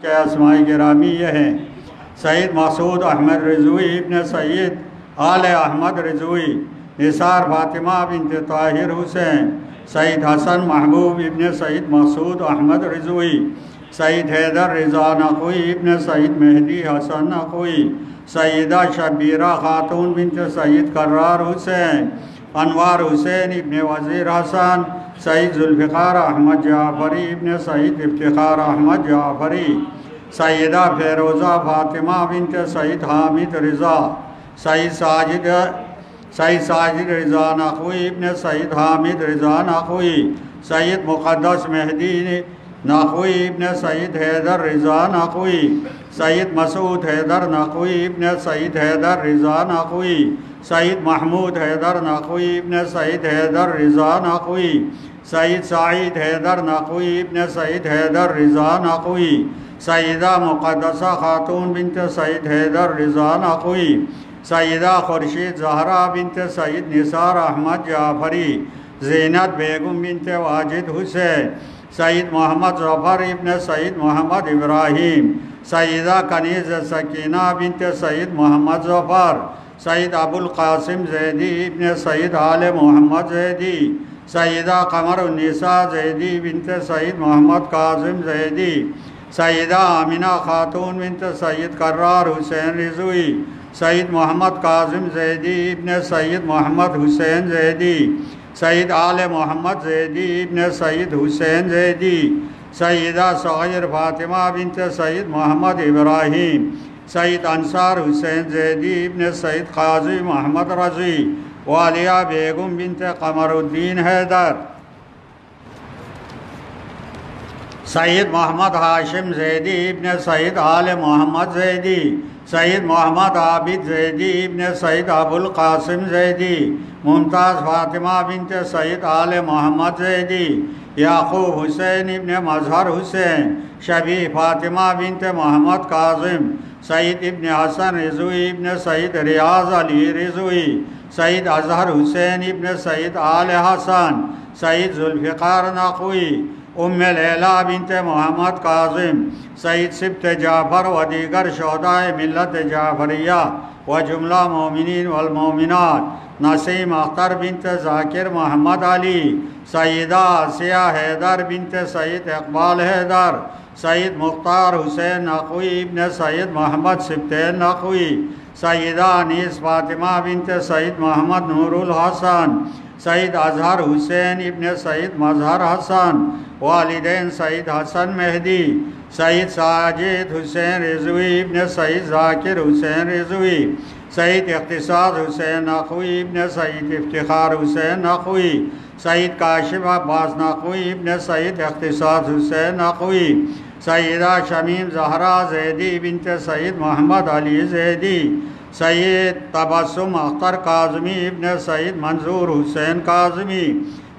के असमाई गिरामी ये हैं। सईद मसूद अहमद रजूई इबन सईद, आल अहमद रजूई निसार फातिमा बिनत ताहिर हुसैन, सईद हसन महबूब इबन सईद मसूद अहमद रजूई सईद हैदर रज़ा नकोई इबन सईद मेहदी हसन नकोई सईदा शबीरा खातून बिनत सईद कर्रार हुसैन अनवार हुसैन इबन वज़ीर हसन सईद जुल्फ़ार अहमद जाफरी इबन सईद इफ्तार अहमद जाफरी सईदा फेरोज़ा फ़ातिमा बिनत सईद हामिद रज़ा सईद साजिद सईद साजिद रज़ा नकवी इबन सईद हामिद रज़ा नकवी सईद मुक़दस मेहदी नकवी इबन सईद हैदर रज़ा नकवी सईद मसूद हैदर नकवी इबन सईद हैदर रज़ा नकवी सईद महमूद हैदर नकवी इबन सईद हैदर रज़ा नकवी, सईद सईद हैदर नकवी इबन सईद हैदर रज़ा नकवी, सईदा मुक़दसा खातून बिनत सईद हैदर रज़ा नकवी, सईदा खुर्शीद जहरा बिनत सईद निसार अहमद जाफरी, जैनत बेगम बिनत वाजिद हुसैन, सईद मोहम्मद जफ़र इबन सईद मोहम्मद इब्राहिम, सईदा कनीज़ सकीना बिनत सईद मोहम्मद जफ़र सईद अबुल कासिम जैदी इबन सईद आल मोहम्मद जैदी, सईदा कमर उन्नीसा जैदी बिनत सईद मोहम्मद कासिम जैदी, सईदा आमिना खातून बिनत सईद कर्रार हुसैन रिजुई, सईद मोहम्मद कासिम जैदी इबन सईद मोहम्मद हुसैन जैदी, सईद आल मोहम्मद जैदी इबन सईद हुसैन जैदी, सईदा सगैर फातिमा बिनत सईद मोहम्मद इब्राहिम। सईद अंसार हुसैन जैदी इबन सईद काजी मोहम्मद रज़ी, वालिया बेगम बिनत कमरुद्दीन हैदर। सईद मोहम्मद हाशिम जैदी इबन सईद आल मोहम्मद जैदी, सईद मोहम्मद आबिद जैदी इबन सईद अबुल कासिम जैदी, मुमताज़ फातिमा बिनत सईद आल मोहम्मद जैदी याकूब हुसैन इबन मजहर हुसैन, शबी फातिमा बिनत मोहम्मद काजिम, सईद इबन हसन रिजुई इबन सईद रियाज अली रिजुई सईद अजहर हुसैन इबन सईद आल हसन, सईद जुल्फ़ार नकवी उम लैला बिनत मोहम्मद काजिम, सईद सिबत जाफ़र व दीगर शहदाय मिलत जाफ़रिया व जुमला मोमिन वलमोमिनत नसीम अख्तर बिनत ज़ाकिर मोहम्मद अली, सईदा आसिया हैदर बिनत सईद इकबाल हैदर, सईद मुख्तार हुसैन नकवी इबन सईद मोहम्मद सिबतैन नकवी, सईदा अनीस फातिमा बिनत सईद मोहम्मद नूरुल हसन, सईद अजहर हुसैन इबन सईद मजहर हसन, वालदेन सईद हसन मेहदी, सईद साजिद हुसैन रिजवी इबन सईद जाकिर हुसैन रिजवी सईद इकतसाद हुसैन नकवी इबन सईद इफ्तार हुसैन नकवी सईद काशिफ अब्बास नकवी इबन सईद इकतसाद हुसैन नकवी सईदा शमीम जहरा जैदी बिनत सईद मोहम्मद अली जैदी सैद तबसम अख्तर काजमी इबन सईद मंजूर हुसैन काजमी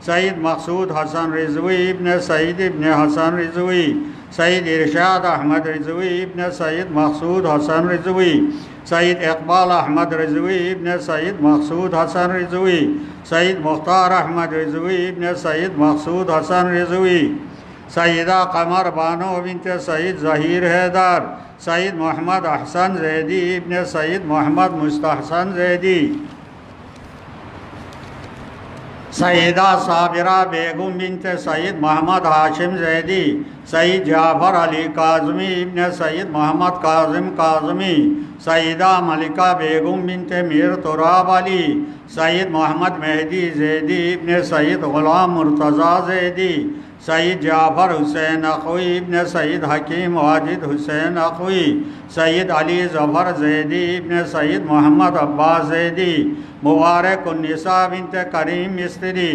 सईद मकसूद हसन रिजवी इबन सईद इबन हसन रिजवी सईद इरशाद अहमद रिजवी इबन सईद मकसूद हसन रिजवी सईद इकबाल अहमद रिजवी इबन सईद मकसूद हसन रिजवी सईद मुख्तार अहमद रिजवी इबन सईद मकसूद हसन रिजवी सईदा कमर बानो बिनत सईद ज़हीर हैदर सईद मोहम्मद अहसन जैदी इबन सईद मोहम्मद मुस्तहसन जैदी सईदा साबिरा बेगम बिनत सईद मोहम्मद हाशिम जैदी, सईद जाफ़र अली काजमी इबन सईद मोहम्मद काजिम काजमी, सईदा मलिका बेगम बिनत मीर तुराब अली, सईद मोहम्मद मेहदी जैदी इबन सईद ग़ुलाम मुर्तज़ा जैदी, सईद जाफ़र हुसैन अखवी इबन सईद हकीम वाजिद हुसैन अखवी, सईद अली ज़फ़र जैदी इबन सईद मोहम्मद अब्बास जैदी मुबारक उन्निसा बिनत करीम मिस्त्री,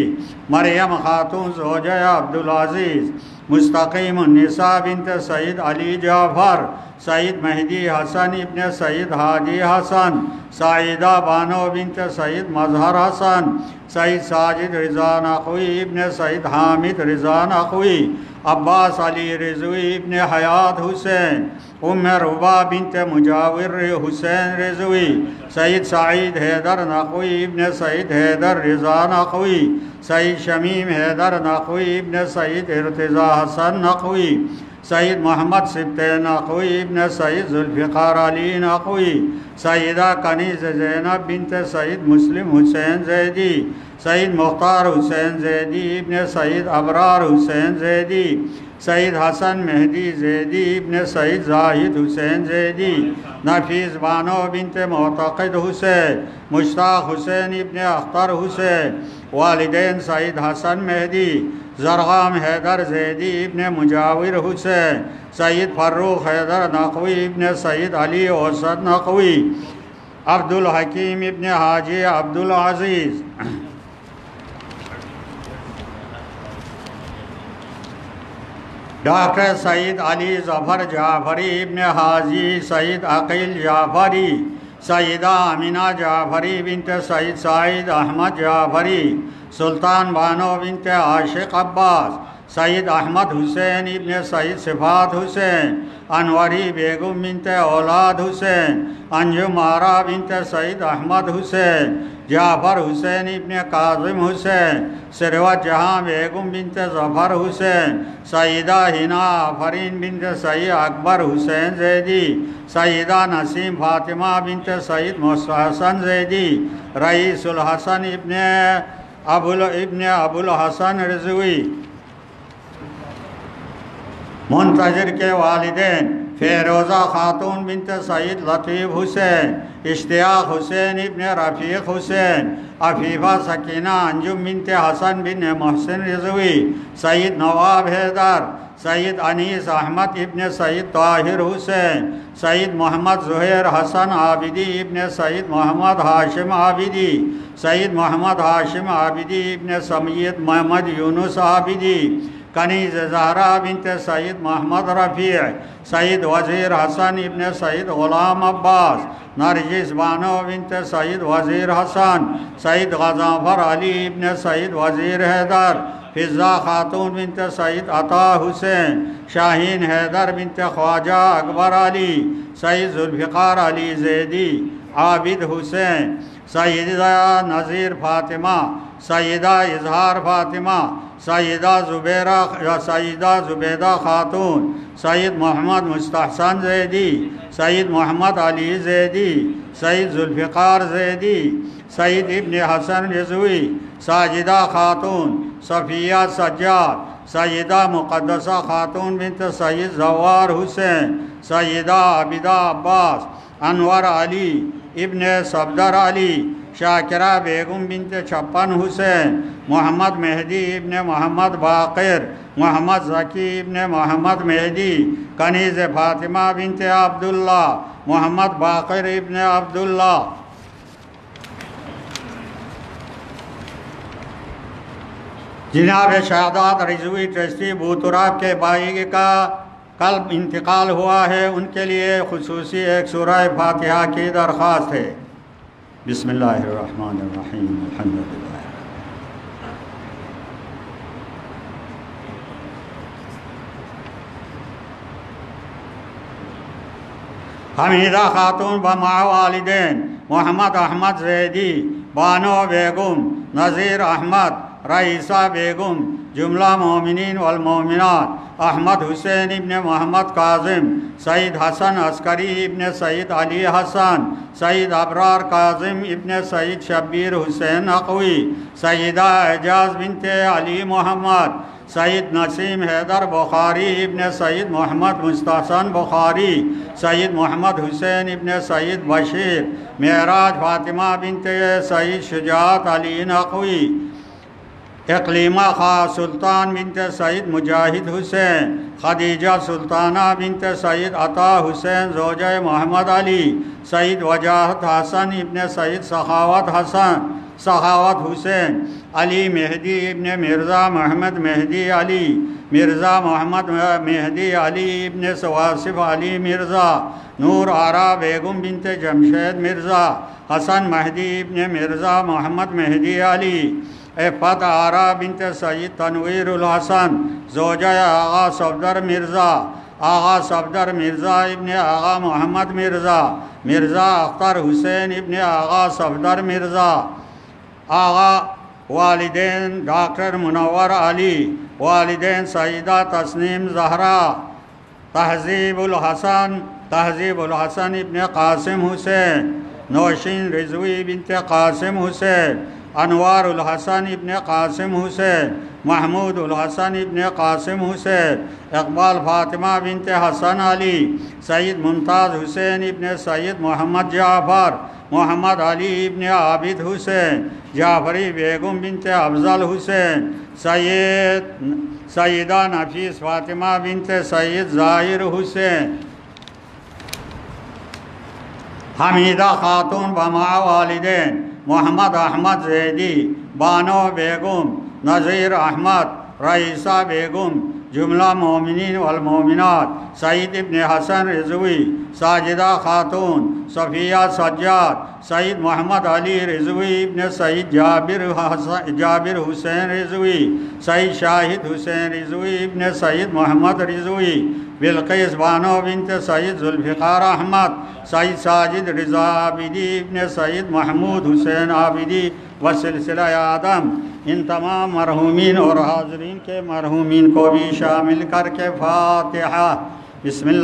मरियम खातून जोजया अब्दुल अज़ीज़, मुस्तकीम उन्निसा बिनत सईद अली जाफ़र, सईद मेहदी हसन इबन सईद हादी हसन सईदा बानो बिनत सईद मजहर हसन, सईद साजिद रिज़ा नकवी इबन सईद हामिद रिज़ा नकवी अब्बास अली रिजवी इबन हयात हुसैन उम रुबा बिनत मुजाविर हुसैन रिजवी सईद सईद हैदर नकवी इबन सईद हैदर रिज़ा नकवी सईद शमीम हैदर नकवी इबन सईद इर्तज़ा हसन नकवी सईद मोहम्मद सिब्त नकवी इबन सईद जुल्फ़ार अली नकवी सईदा कनीज़ जैनब बिनत सईद मुस्लिम हुसैन जैदी सईद मुख्तार हुसैन जैदी, इबन सईद अबरार हुसैन जैदी, सईद हसन मेहदी जैदी, इबन सईद जाहिद हुसैन जैदी, नफीस बानो बिनत मोतद हुसैन, मुश्ताक हुसैन इबन अख्तर हुसैन, वालदेन सईद हसन मेहदी जरगाम हैदर जैदी इबन मुजाविर हुसैन, सईद फ़र्रुख हैदर नकवी इबन सईद अली औसद नकवी, अब्दुल हकीम इबन हाजी अब्दुल अज़ीज़। डॉक्टर सईद अली जफ़र जाफरी इबन हाजी, सईद अकील जाफरी, सईदा अमीना जाफरी बिनत सईद सईद अहमद जाफरी सुल्तान बानो बिनत आशिक अब्बास, सईद अहमद हुसैन इबन सईद सिफात हुसैन, अनवरी बेगम बिनत औलाद हुसैन अंजुम आरा बिनत सईद अहमद हुसैन, जाफ़र हुसैन इबन काजिम हुसैन सरवत जहाँ बेगम बिनत जफ़र हुसैन, सईदा हिना आफरीन बिनत सईद अकबर हुसैन जैदी, सईदा नसीम फ़ातिमा बिनत सईद मोहसन जैदी, रईसुल हसन इबन अबुल इबन अबुल हसन रजवी मुंतजर के वालदेन फ़ेरोज़ा ख़ातून बिनत सईद लतीफ़ हुसैन इश्तियाक हुसैन इबन रफ़ीक हुसैन अफीफ़ा सकीना अंजुम बिनत हसन बिन मोहसिन रजवी सईद नवाब हैदर सईद अनीस अहमद इबन सईद ताहिर हुसैन सईद मोहम्मद ज़ुहैर हसन आबिदी इबन सईद मोहम्मद हाशिम आबिदी, सईद मोहम्मद हाशिम आबिदी इबन समीद मोहम्मद यूनुस आबिदी, कनीज़ जहरा बिनत सईद मोहम्मद रफ़ी, सईद वज़ीर हसन इबन सईद ग़ुलाम अब्बास नरजिस बानो बिनत सईद वज़ीर हसन, सईद गजाफर अली इबन सईद वज़ीर हैदर फ़िज़ा ख़ातून बिनत सईद अता हुसैन, शाहीन हैदर बिनत ख्वाजा अकबर अली, सईद जुल्फ़ार अली जैदी, आबिद हुसैन सईदा नज़ीर फ़ातिमा सईदा इजहार फ़ातिमा सईदा ज़ुबैरा सईदा ज़ुबैदा ख़ातून, सईद मोहम्मद मुस्तहसन जैदी, सईद मोहम्मद अली जैदी, सईद जुल्फ़ार जैदी, सईद इबन हसन रजवी साजिदा ख़ातून सफ़िया सज्जाद सईदा मुक़दसा ख़ातून बिनत सईद जवार हुसैन सईदा आबिदा अब्बास, अनवर अली, इबन सफदर अली, शाकिरा बेगम बिनत छप्पन हुसैन, मोहम्मद मेहदी इबन मोहम्मद बाक़िर, मोहम्मद ज़की इबन मोहम्मद मेहदी, कनीज़ फ़ातिमा बिनत अब्दुल्ला, मोहम्मद बाक़िर इबन अब्दुल्ला। जनाब शहादात रिजवी ट्रस्टी बूतराब के बाई का कल इंतकाल हुआ है, उनके लिए खसूस एक सुरह फातिहा की दरख्वास्त है। बिसमीम हमीदा खातून बमा वालदेन मोहम्मद अहमद जैदी, बानो बेगम, नज़ीर अहमद रईसा बेगम, जुमला मोमिन वलमोमिनत अहमद हुसैन इबन मोहम्मद काजिम, सईद हसन अस्करी इबन सईद अली हसन, सईद अबरार काजिम इबन सईद शब्बीर हुसैन अकवी सईदा एजाज बिनत अली मोहम्मद, सईद नसीम हैदर बुखारी इबन सईद मोहम्मद मुस्तसन बुखारी, सईद मोहम्मद हुसैन इबन सईद बशीर महराज फातिमा बिनत सईद शुजात अली नकवी इकलीमा खा सुल्तान बिनत सईद मुजाहिद हुसैन, खदीजा सुल्ताना बिनत सईद अता हुसैन, जोज मोहम्मद अली, सईद वजाहत हसन इबन सईद, सखावत हसन, सखावत हुसैन, अली मेहदी इबन मिर्ज़ा मोहम्मद मेहदी अली, मिर्ज़ा मोहम्मद मेहदी अली इबन वासिफ अली मिर्ज़ा, नूर आरा बेगम बिनत जमशेद मिर्ज़ा, हसन महदी इबन मिर्ज़ा मोहम्मद मेहदी अली फ़त आरा बिनत सईद तनवीर हसन जोजा आगा सफदर मिर्ज़ा आगा सफदर मिर्ज़ा इबन आगा मोहम्मद मिर्ज़ा मिर्ज़ा अख्तर हुसैन इबन आगा सफदर मिर्ज़ा आगा वालदेन डॉक्टर मुनवर अली, वालदेन सईदा तस्नीम जहरा, तहजीबुल हसन तहजीबुल हसन इब्न कासिम हुसैन, नौशीन रिजवी बिनत कासिम हुसैन अनवारुल हसन इबन कासिम हुसैन महमूद हसन इबन कासिम हुसैन इकबाल फातिमा बिनत हसन अली सईद मुमताज़ हुसैन इबन सईद मोहम्मद जाफ़र मोहम्मद अली इबन आबिद हुसैन जाफरी बेगम बिनत अफजल हुसैन सैद सईदा नफीस फातिमा बिनत सईद ज़ाहिर हुसैन हमीदा खातून बमा वालदेन मोहम्मद अहमद जैदी, बानो बेगम, नज़ीर अहमद, रईसा बेगम, जुमला मोमिन वलमोमिनत सईद इबन हसन रिजवी, साजिदा खातून, सफ़िया सज्जाद सईद मोहम्मद अली रिजवी इबन सईद जाबिर जाबिर हुसैन रिजवी, सईद शाहिद हुसैन रिजवी इबन सईद मोहम्मद रिजवी, बिल्किस बानो बिनत सईद जुल्फ़िकार अहमद, सईद साजिद रज़ा आबिदी इबन सईद महमूद हुसैन आबिदी व सिलसिला आदम। इन तमाम मरहूमिन और हाजरीन के मरहूमिन को भी शामिल करके फातिहा। बसमीम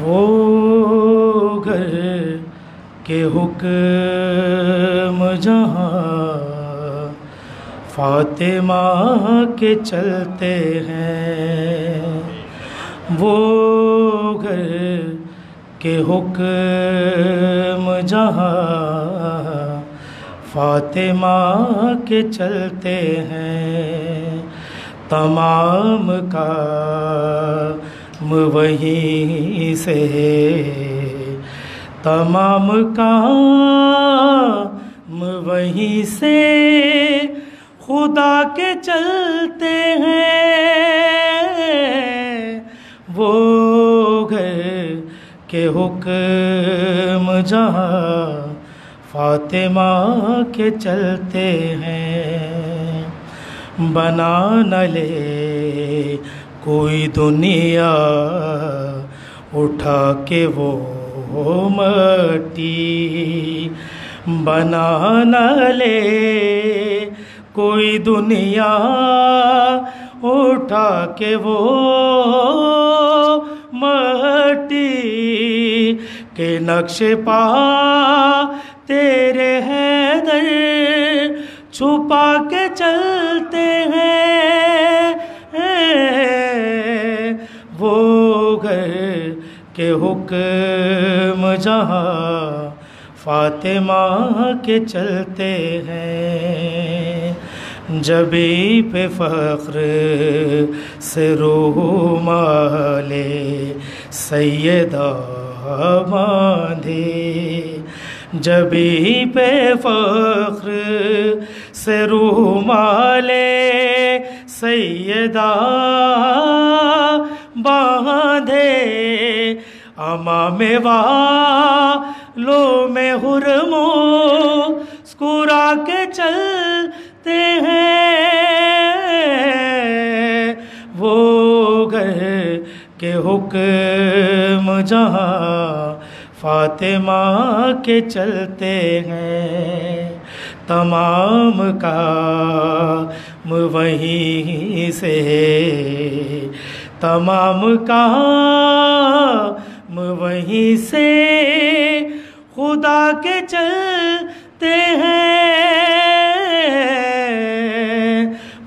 वो घर के हुक्म जहाँ फातिमा के चलते हैं। वो घर के हुक्म जहाँ फातिमा के चलते हैं। तमाम काम वहीं से तमाम काम वहीं से खुदा के चलते हैं। वो घर के हुक्म जहाँ फातिमा के चलते हैं। बना न ले कोई दुनिया उठा के वो मटी बना न ले। कोई दुनिया उठा के वो मटी के नक्शे पा तेरे हैदर छुपा के चलते हैं। के हुक्म जहाँ फातिमा के चलते हैं। जबी पे फ़ख्र से रूह माले सैदा बांधे। जबी पे फ़ख्र से रूह माले सैदा बांधे। अमा मेवा लो में हुरमो, स्कुरा के चलते हैं। वो घर के हुक्म जहाँ, फातिमा के चलते हैं। तमाम काम वहीं से तमाम काम वहीं से खुदा के चलते हैं।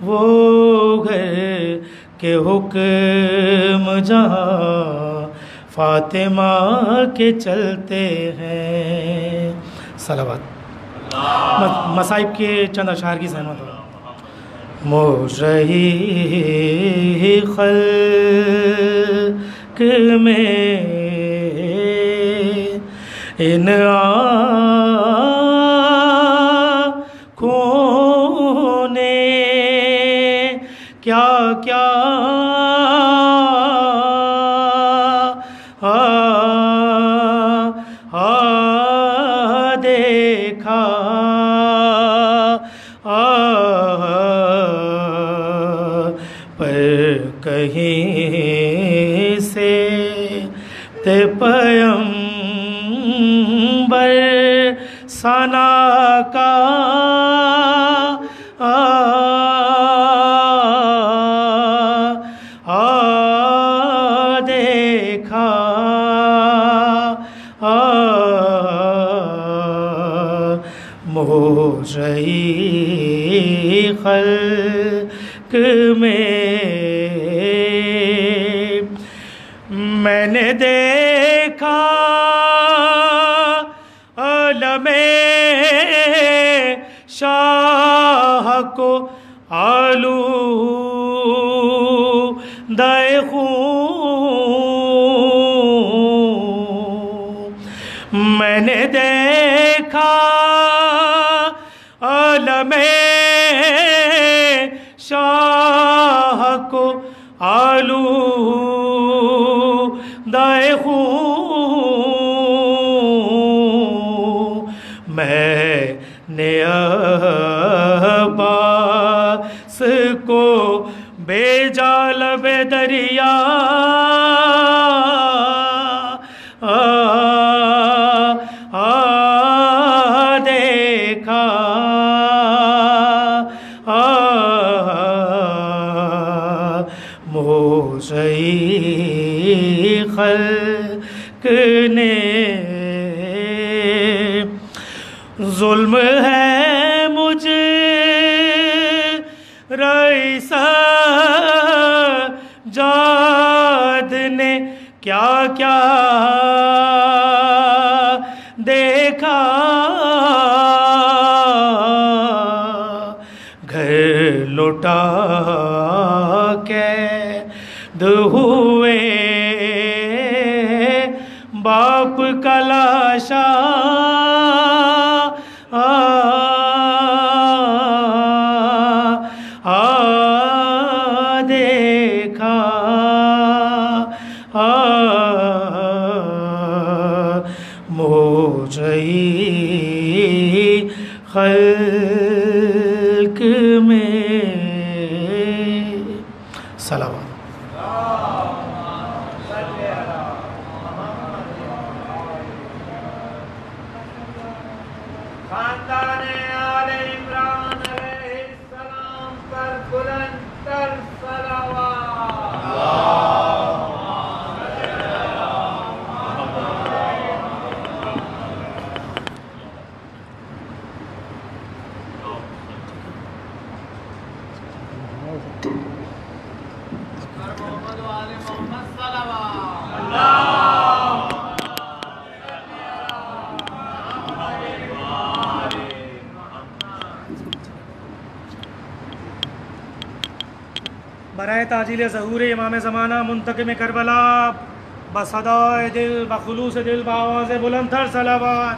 वो घर के हुक्म जहाँ फातिमा के चलते हैं। सलावत। मसाइब के चंद अशार की सहमत हो। मोरही खल में इन आँखों मोसई खल्क ने जुल्म है मुझे रईसा जाद ने क्या क्या ताजिल ज़हूर इमाम ज़माना मुंतकम करबला बसदाए दिल बखलूस दिल बावाज़ बुलंदर सलावत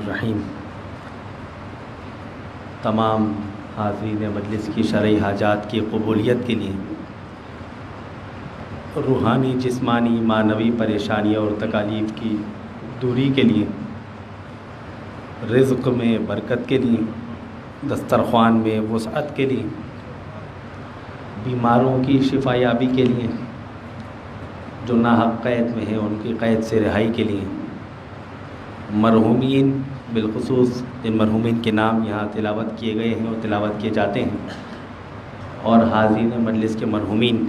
बसमीम तमाम हाजरीन मजलिस की शरय हाजात की कबूलियत के लिए रूहानी, जिस्मानी, मानवी परेशानियों और तकालीफ की दूरी के लिए, रिज़्क़ में बरकत के लिए दस्तरखान में वसअत के लिए, बीमारों की शिफायाबी के लिए, जो नाहक क़ैद में है, उनकी क़ैद से रिहाई के लिए, मरहुमीन, बिलखसूस जिन मरहुमीन के नाम यहाँ तिलावत किए गए हैं और तिलावत किए जाते हैं, और हाजिर मजलिस के मरहुमीन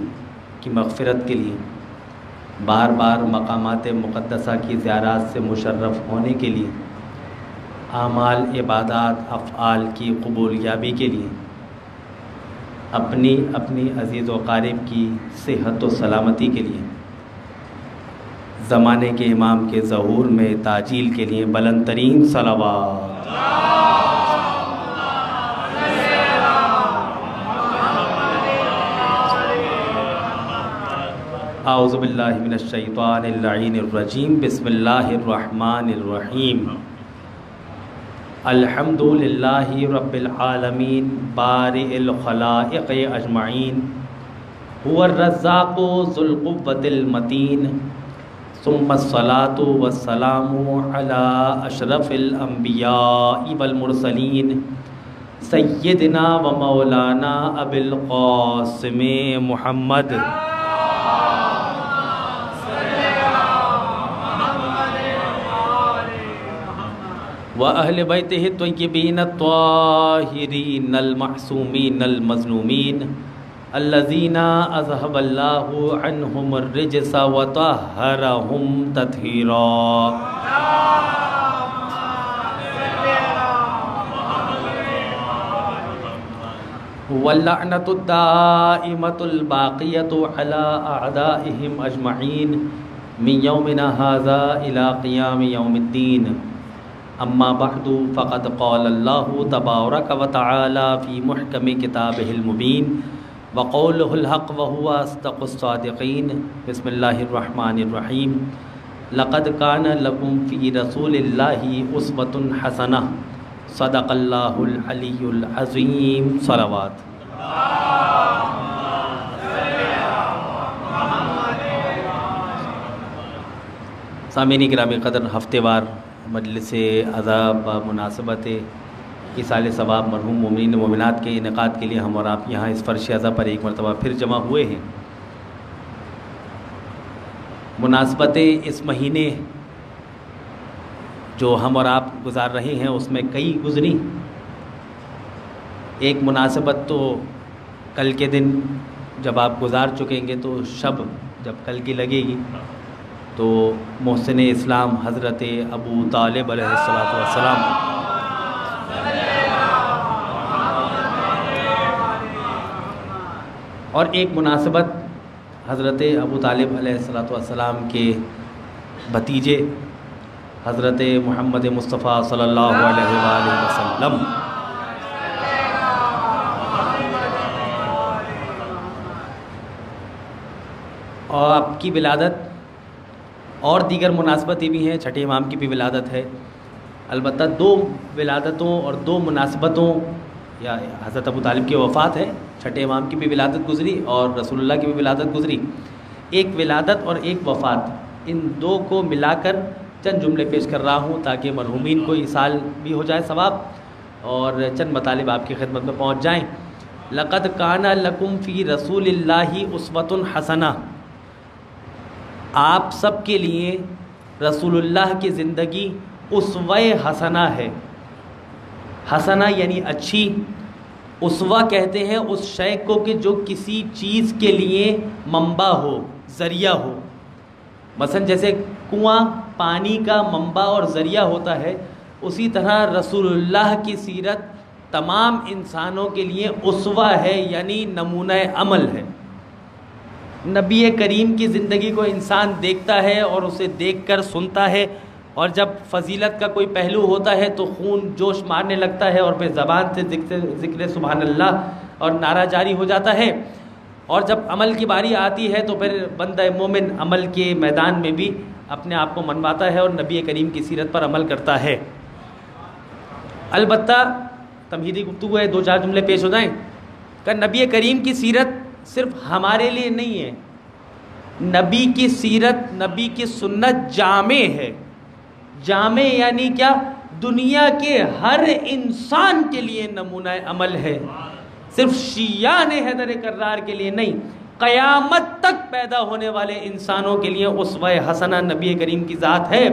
की मगफ़रत के लिए बार बार मकामात मुक़दसा की ज़्यारत से मुशर्रफ होने के लिए, आमाल, इबादत अफ़ाल की कबूलियाबी के लिए अपनी अपनी अज़ीज़ व की सेहत व सलामती के लिए, ज़माने के इमाम के ज़हूर में ताजील के लिए बुलंद तरीन सलावा आउज़बिल्लिमिनशैतानरजीम बसमीम अल्हम्दुलिल्लाहि रब्बिल आलमीन बारिल अजमाइन हुवर्रज़्ज़ाक़ु ज़ुल मतीन सुम्मसलातु वस्सलामु अला अशरफिल अंबिया वल व मौलाना अबिल क़ासिम मुहम्मद व अहल बैत तयबीन ताहिरीन अलमसूमीन अलमजलूमीन अल्लज़ीना अजहबल्लाहु अन्हुम रिजस व तहरहुम तथहीरा वल्लनतुद्दाइमतुल बाक़ियतु अला अअदाइहिम अजमईन मिन यौमिना हाज़ा इला क़ियाम यौमिद्दीन। अम्मा बहदू फ़क़त कौल्ला तबारक व ताली महकम किताबमुबीन वक़ौलहक़ वहुआस्तक़ादीन बसमीम लक़द कान लकुम रसूल उसवत हसना सदक़ल्लाज़ीम सलावात। सामिनी ग्रामी कदर हफ्तेवार। मजलिस, अज़ाब मुनासबत साल सवाब मरहूम ममिन, ममिनत के इनका के लिए हम और आप यहाँ इस फ़र्श अज़ा पर एक मरतबा फिर जमा हुए हैं। मुनासबत इस महीने जो हम और आप गुज़ार रहे हैं, उसमें कई गुज़री। एक मुनासबत तो कल के दिन जब आप गुज़ार चुकेंगे तो शब जब कल की लगेगी। तो मोहसिन इस्लाम हज़रत अबू तालब सलाम और एक मुनासबत हज़रत अबू तालब सलाम के भतीजे हज़रत मोहम्मद मुस्तफ़ा अलैहि वसल्लम। और आपकी विलादत और दीगर मुनासबतें भी हैं। छठे इमाम की भी विलादत है। अलबत् दो विलादतों और दो मुनासबतों, या हज़रत अबू तालिब की वफ़ात है। छठे इमाम की भी विलादत गुज़री और रसूलुल्लाह की भी विलादत गुज़री। एक विलादत और एक वफ़ात, इन दो को मिलाकर चंद जुमले पेश कर रहा हूँ ताकि मरहूमिन को साल भी हो जाए सवाब और चंद मतालब आपकी खिदमत में पहुँच जाएँ। लक़द काना लकुम फ़ी रसूल उसवतन हसना। आप सब के लिए रसूलुल्लाह की ज़िंदगी उसवा हसना है। हसना यानी अच्छी। उसवा कहते हैं उस शय को कि जो किसी चीज़ के लिए मंबा हो, ज़रिया हो। मसन जैसे कुआँ, पानी का मंबा और ज़रिया होता है, उसी तरह रसूलुल्लाह की सीरत तमाम इंसानों के लिए उसवा है, यानी नमूना अमल है। नबी करीम की ज़िंदगी को इंसान देखता है और उसे देखकर सुनता है। और जब फजीलत का कोई पहलू होता है तो खून जोश मारने लगता है और फिर ज़बान से ज़िक्र सुबहान अल्लाह और नारा जारी हो जाता है। और जब अमल की बारी आती है तो फिर बंद मोमिन अमल के मैदान में भी अपने आप को मनवाता है और नबी करीम की सीरत पर अमल करता है। अलबत् तमहीदी गुफ्तु है, दो चार जुमले पेश हो जाएँ। का नबी करीम की सीरत सिर्फ़ हमारे लिए नहीं है। नबी की सीरत, नबी की सुन्नत जामे है। जामे यानी क्या? दुनिया के हर इंसान के लिए नमूना अमल है। सिर्फ़ शिया ने हैदर करार के लिए नहीं, क़यामत तक पैदा होने वाले इंसानों के लिए उस हसना नबी करीम की ज़ात है,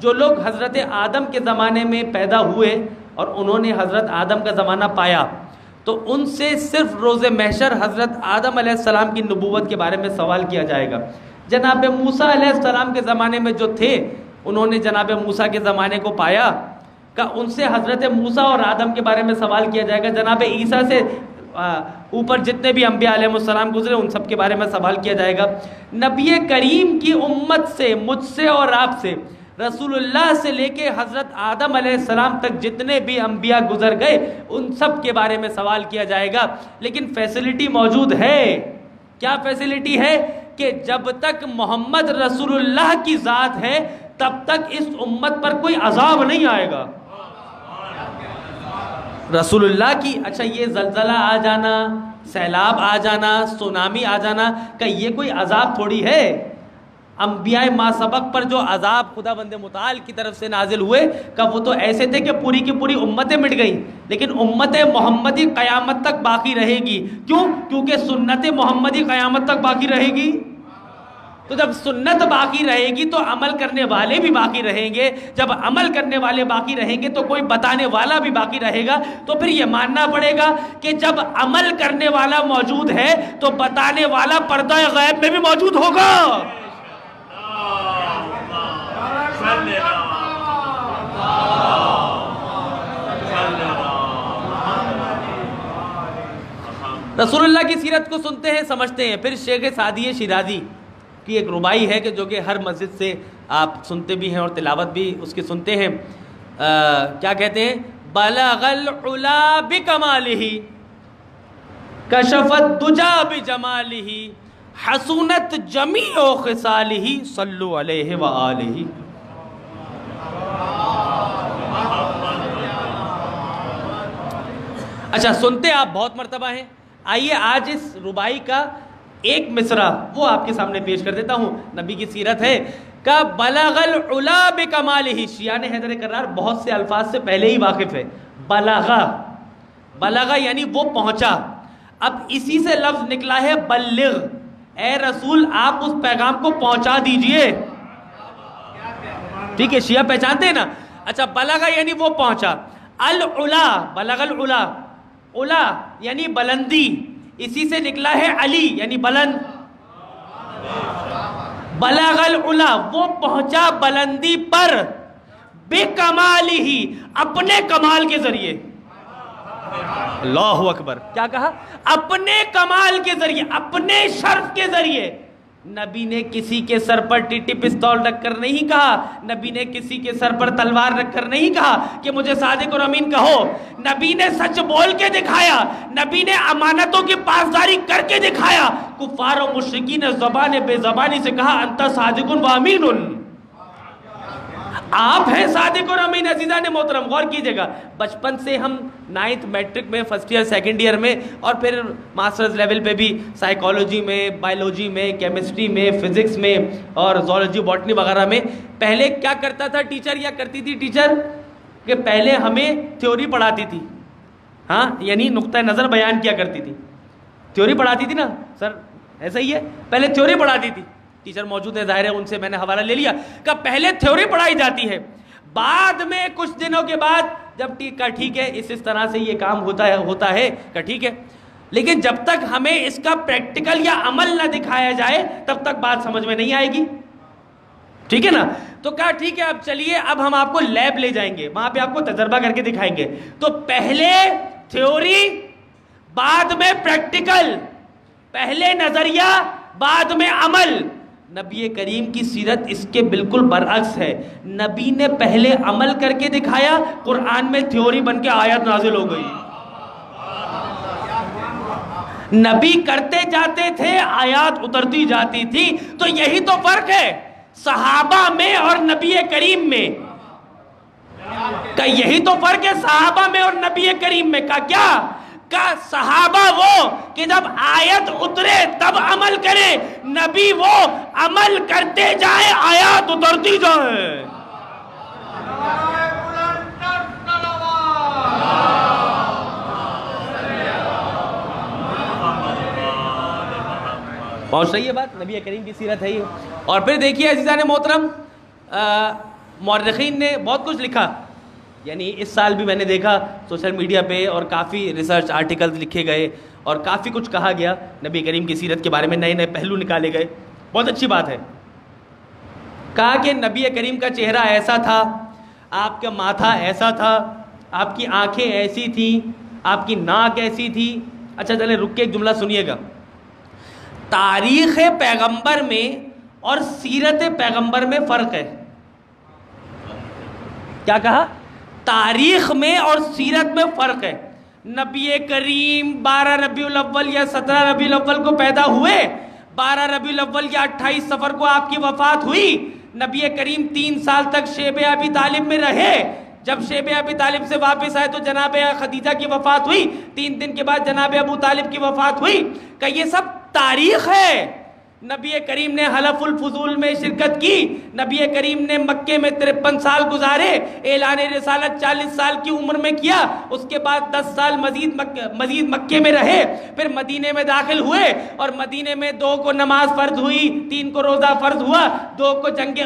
जो लोग हज़रत आदम के ज़माने में पैदा हुए और उन्होंने हज़रत आदम का ज़माना पाया। तो उनसे सिर्फ़ रोज़ महशर हज़रत आदम सलाम की नबूवत के बारे में सवाल किया जाएगा। जनाब मूसा सलाम के ज़माने में जो थे, उन्होंने जनाब मूसा के ज़माने को पाया, का उनसे हज़रत मूसा और आदम के बारे में सवाल किया जाएगा। जनाब ईसा से ऊपर जितने भी अम्बिया सलाम गुजरे, उन सब के बारे में सवाल किया जाएगा। नबी करीम की उम्मत से, मुझसे और आपसे रसूलुल्लाह से लेके हज़रत आदम सलाम तक जितने भी अम्बिया गुजर गए, उन सब के बारे में सवाल किया जाएगा। लेकिन फैसिलिटी मौजूद है। क्या फैसिलिटी है? कि जब तक मोहम्मद रसूलुल्लाह की ज़ात है, तब तक इस उम्मत पर कोई अजाब नहीं आएगा। रसूलुल्लाह की अच्छा ये जलजला आ जाना, सैलाब आ जाना, सुनामी आ जाना का ये कोई अजाब थोड़ी है? अम्बिया मा सबक पर जो अजाब खुदा बंद मताल की तरफ़ से नाजिल हुए, कब वो तो ऐसे थे कि पूरी की पूरी उम्मतें मिट गई। लेकिन उम्मत मोहम्मदी क़यामत तक बाकी रहेगी। क्यों? क्योंकि सुन्नत मोहम्मदी क़यामत तक बाकी रहेगी। तो जब सुन्नत बाकी रहेगी तो अमल करने वाले भी बाकी रहेंगे। जब अमल करने वाले बाकी रहेंगे तो कोई बताने वाला भी बाकी रहेगा। तो फिर ये मानना पड़ेगा कि जब अमल करने वाला मौजूद है तो बताने वाला पर्दा गैब में भी मौजूद होगा। रसूलुल्लाह की सीरत को सुनते हैं समझते हैं। फिर शेख सादी शिराजी की एक रुबाई है कि जो कि हर मस्जिद से आप सुनते भी हैं और तिलावत भी उसकी सुनते हैं। आ, क्या कहते हैं? बलगल उला बि कमालिही कशफत दुजा बि जमालिही हसूनत जमी ओ खिसालिही सल्लु अलैहि आलिही। अच्छा सुनते आप, बहुत मरतबा हैं। आइए आज इस रुबाई का एक मिसरा, वो आपके सामने पेश कर देता हूँ। नबी की सीरत है, का बलागल उला बेकमाल ही। शियान हैदर करार बहुत से अल्फाज से पहले ही वाकिफ है। बलागा बलागा यानी वो पहुँचा। अब इसी से लफ्ज निकला है बल्लिग। ए रसूल, आप उस पैगाम को पहुँचा दीजिए। ठीक है, शिया पहचानते हैं ना? अच्छा बलागा यानी वो पहुँचा। अल उला बलागल उला। उला यानी बुलंदी। इसी से निकला है अली, यानी बलंद। बलागल उला, वो पहुँचा बुलंदी पर। बेकमाल ही अपने कमाल के ज़रिए। अल्लाह अकबर। क्या कहा? अपने कमाल के ज़रिए, अपने शर्फ के ज़रिए। नबी ने किसी के सर पर टिटी पिस्तौल रखकर नहीं कहा, नबी ने किसी के सर पर तलवार रखकर नहीं कहा कि मुझे सादिक और अमीन कहो। नबी ने सच बोल के दिखाया, नबी ने अमानतों की पासदारी करके दिखाया। कुफार और मुश्किन ने जबान बेजबानी से कहा, अंत सादिक व अमीन आप हैं सादिक और अमीन अजीजा ने मोहतरम, गौर कीजिएगा। बचपन से हम नाइन्थ मैट्रिक में फ़र्स्ट ईयर सेकेंड ईयर में, और फिर मास्टर्स लेवल पे भी साइकोलॉजी में बायोलॉजी में केमिस्ट्री में फिजिक्स में, और जोलॉजी बॉटनी वगैरह में। पहले क्या करता था टीचर या करती थी टीचर कि पहले हमें थ्योरी पढ़ाती थी। हाँ यानी नुक़ नज़र बयान किया करती थी। थ्योरी पढ़ाती थी ना? सर, ऐसा ही है? पहले थ्योरी पढ़ाती थी। टीचर मौजूद है, ज़ाहिर है उनसे मैंने हवाला ले लिया। का पहले थ्योरी पढ़ाई जाती है। बाद में कुछ दिनों के बाद जब का ठीक है, इस इस तरह से ये काम होता है होता है। का ठीक है। लेकिन जब तक हमें इसका प्रैक्टिकल या अमल ना दिखाया जाए, तब तक बात समझ में नहीं आएगी। ठीक है ना? तो कहा, ठीक है, अब चलिए, अब हम आपको लैब ले जाएँगे। वहाँ पे आपको तजर्बा करके दिखाएँगे। तो पहले थ्योरी, बाद में प्रैक्टिकल, पहले नज़रिया, बाद में अमल। नबी करीम की सीरत इसके बिल्कुल बरअक्स है। नबी ने पहले अमल करके दिखाया, कुरान में थ्योरी बन के आयत नाजिल हो गई। नबी करते जाते थे, आयात उतरती जाती थी तो यही तो फ़र्क है। सहाबा में और नबी करीम में। का यही तो फ़र्क है, सहाबा में और नबी करीम में का क्या? का सहाबा वो कि जब आयत उतरे, तब अमल करे। नबी वो, अमल करते जाए, आयत उतरती जाए। बहुत सही है बात, नबी करीम की सीरत है ये। और फिर देखिए अजीज़ा ने मोहतरम मौरखीन ने बहुत कुछ लिखा। यानी इस साल भी मैंने देखा सोशल मीडिया पे और काफ़ी रिसर्च आर्टिकल्स लिखे गए और काफ़ी कुछ कहा गया। नबी करीम की सीरत के बारे में नए नए पहलू निकाले गए। बहुत अच्छी बात है। कहा कि नबी करीम का चेहरा ऐसा था, आपका माथा ऐसा था, आपकी आँखें ऐसी थी, आपकी नाक ऐसी थी। अच्छा चले रुक के एक जुमला सुनिएगा। तारीख पैगंबर में और सीरत पैगंबर में फ़र्क है। क्या कहा? तारीख में और सीरत में फ़र्क है। नबी करीम बारह रबी अव्वल या सत्रह रबी अव्वल को पैदा हुए, बारह रबी अव्वल या अट्ठाईस सफ़र को आपकी वफात हुई। नबी करीम तीन साल तक शेब अबी तालिब में रहे। जब शेब अबी तालिब से वापस आए तो जनाब खदीजा की वफात हुई। तीन दिन के बाद जनाब अबू तालिब की वफात हुई। का ये सब तारीख है। नबी करीम ने हलफुल फजूल में शिरकत की। नबी करीम ने मक्के में तिरपन साल गुजारे एलान रसालत चालीस साल की उम्र में किया, उसके बाद दस साल मजीद मक्के मजीद मक्के में रहे, फिर मदीने में दाखिल हुए और मदीने में दो को नमाज़ फ़र्ज़ हुई, तीन को रोज़ा फ़र्ज़ हुआ, दो को जंग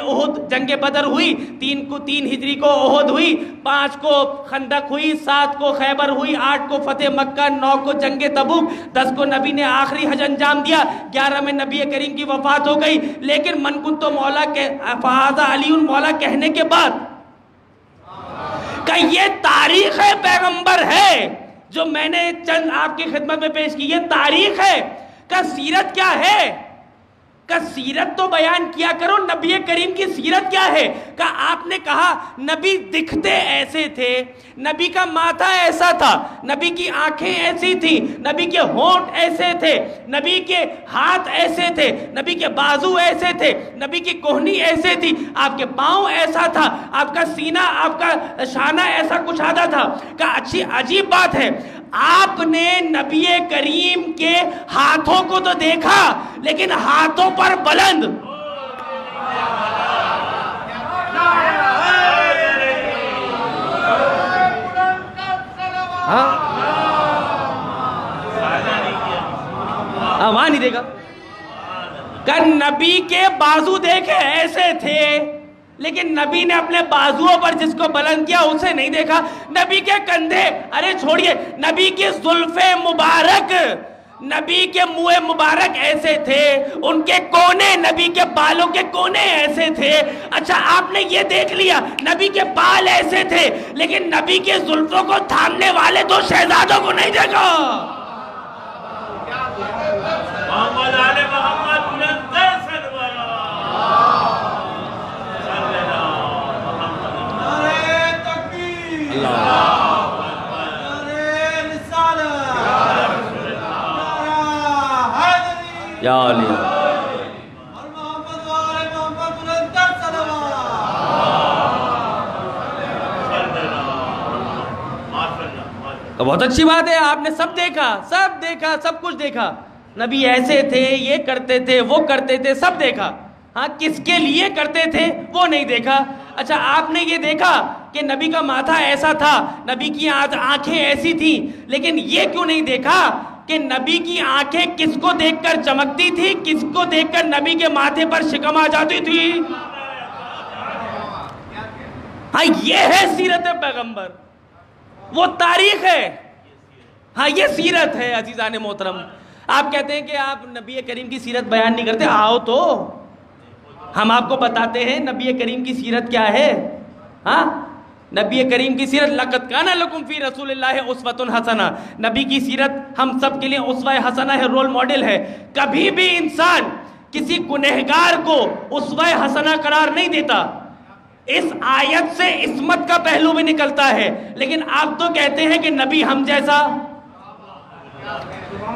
जंग बदर हुई, तीन को तीन हिजरी को उहद हुई पाँच को खंदक हुई, सात को, खैबर हुई, आठ को, फतेह मक्का, नौ को, जंग तबुक, दस को नबी ने आखिरी हज अंजाम दिया, ग्यारह में नबी करीम की वफात हो गई। लेकिन मनकुन तो मौला के फहाजा अली उन मौला कहने के बाद ये तारीख है, पैगंबर है, जो मैंने चंद आपकी खिदमत में पेश की, ये तारीख है, का सीरत क्या है? का सीरत तो बयान किया करो, नबी करीम की सीरत क्या है? का आपने कहा, नबी दिखते ऐसे थे, नबी का माथा ऐसा था, नबी की आँखें ऐसी थी, नबी के होंठ ऐसे थे, नबी के हाथ ऐसे थे, नबी के बाजू ऐसे थे, नबी की कोहनी ऐसे थी, आपके पाँव ऐसा था, आपका सीना, आपका शाना ऐसा कुछ आता था। का अच्छी अजीब बात है, आपने नबी करीम के हाथों को तो देखा, लेकिन हाथों पर बुलंद। हाँ। वहाँ नहीं देखा कर नबी के बाजू देखे ऐसे थे, लेकिन नबी ने अपने बाजुओं पर जिसको बुलंद किया उसे नहीं देखा। नबी के कंधे, अरे छोड़िए, नबी की जुल्फे मुबारक नबी के मुँह मुबारक ऐसे थे उनके कोने नबी के बालों के कोने ऐसे थे। अच्छा आपने ये देख लिया नबी के बाल ऐसे थे लेकिन नबी के जुल्फों को थामने वाले दो शहजादों को नहीं देखा। मोहम्मद तो बहुत अच्छी बात है, आपने सब देखा सब देखा, सब कुछ देखा। नबी ऐसे थे, ये करते थे, वो करते थे, सब देखा। हाँ किसके लिए करते थे, वो नहीं देखा। अच्छा आपने ये देखा कि नबी का माथा ऐसा था, नबी की आँखें ऐसी थी, लेकिन ये क्यों नहीं देखा? कि नबी की आँखें किसको देखकर चमकती थी? किसको देखकर नबी के माथे पर शिकम आ जाती थी? हाँ ये है सीरत पैगंबर। वो तारीख है। हाँ ये सीरत है अजीजा ने मोहतरम। आप कहते हैं कि आप नबी करीम की सीरत बयान नहीं करते? आओ तो। हम आपको बताते हैं नबी करीम की सीरत क्या है। हाँ? नबी करीम की सीरत लकत काना लकुम फ़ी रसूल उसवतुन हसना। नबी की सीरत, हम सब के लिए उसवा हसना है रोल मॉडल है। कभी भी इंसान किसी गुनहगार को उसवा हसना करार नहीं देता। इस आयत से इसमत का पहलू भी निकलता है। लेकिन आप तो कहते हैं कि नबी हम जैसा,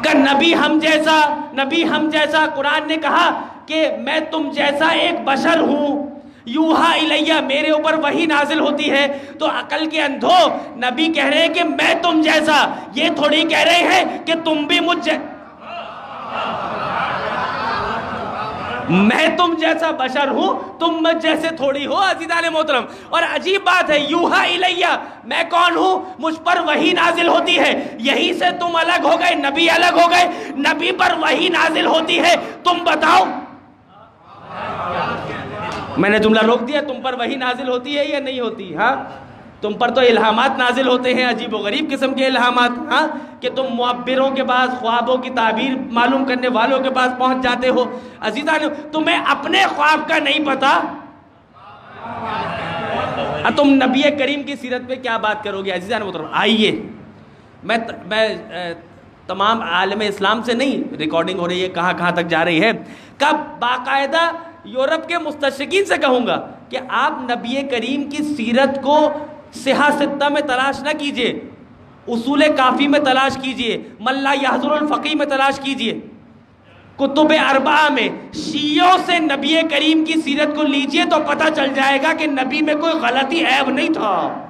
का नबी हम जैसा, नबी हम जैसा। कुरान ने कहा कि मैं तुम जैसा एक बशर हूँ। यूहा इलैया, मेरे ऊपर वही नाजिल होती है। तो अकल के अंधो, नबी कह रहे हैं कि मैं तुम जैसा। ये थोड़ी कह रहे हैं कि तुम भी मुझ. मैं तुम जैसा बशर हूँ, तुम मुझ जैसे थोड़ी हो अजीदा ने मोहतरम। और अजीब बात है, यूहा इलैया, मैं कौन हूँ? मुझ पर वही नाजिल होती है। यहीं से तुम अलग हो गए, नबी अलग हो गए। नबी पर वही नाजिल होती है। तुम बताओ। मैंने जुमला रोक दिया तुम पर वही नाजिल होती है या नहीं होती? हाँ? तुम पर तो इल्हामात नाजिल होते हैं अजीब व गरीब किस्म के इल्हामात हाँ? कि तुम मुआबिरों के पास ख्वाबों की ताबीर मालूम करने वालों के पास पहुँच जाते हो। अजीजा ने तुम्हें अपने ख्वाब का नहीं पता? आ, तुम नबी करीम की सीरत पे क्या बात करोगे? अजीजा ने आइए। मैं मैं तमाम आलम इस्लाम से नहीं रिकॉर्डिंग हो रही है कहाँ कहाँ तक जा रही है। कब बाकायदा यूरोप के मुस्तशिकीन से कहूँगा कि आप नबी करीम की सीरत को सियासत्ता में तलाश ना कीजिए, उसूल काफ़ी में तलाश कीजिए, मल्ला याजुल फ़की में तलाश कीजिए। कुतुब अरबा में शीयों से नबी करीम की सीरत को लीजिए तो पता चल जाएगा कि नबी में कोई गलती ऐब नहीं था।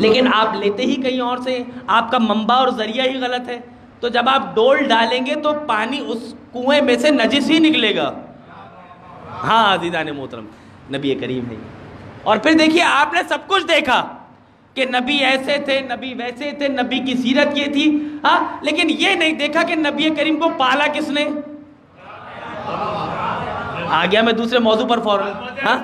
लेकिन आप लेते ही कहीं और से, आपका मंबा और ज़रिया ही गलत है। तो जब आप डोल डालेंगे तो पानी उस कुएँ में से नजिस ही निकलेगा। हाँ अजीजा ने मोहतरम, नबी करीम है। और फिर देखिए, आपने सब कुछ देखा कि नबी ऐसे थे, नबी वैसे थे, नबी की सीरत ये थी। हाँ लेकिन ये नहीं देखा कि नबी करीम को पाला किसने? आ गया मैं दूसरे मौजू पर फ़ौरन। हाँ?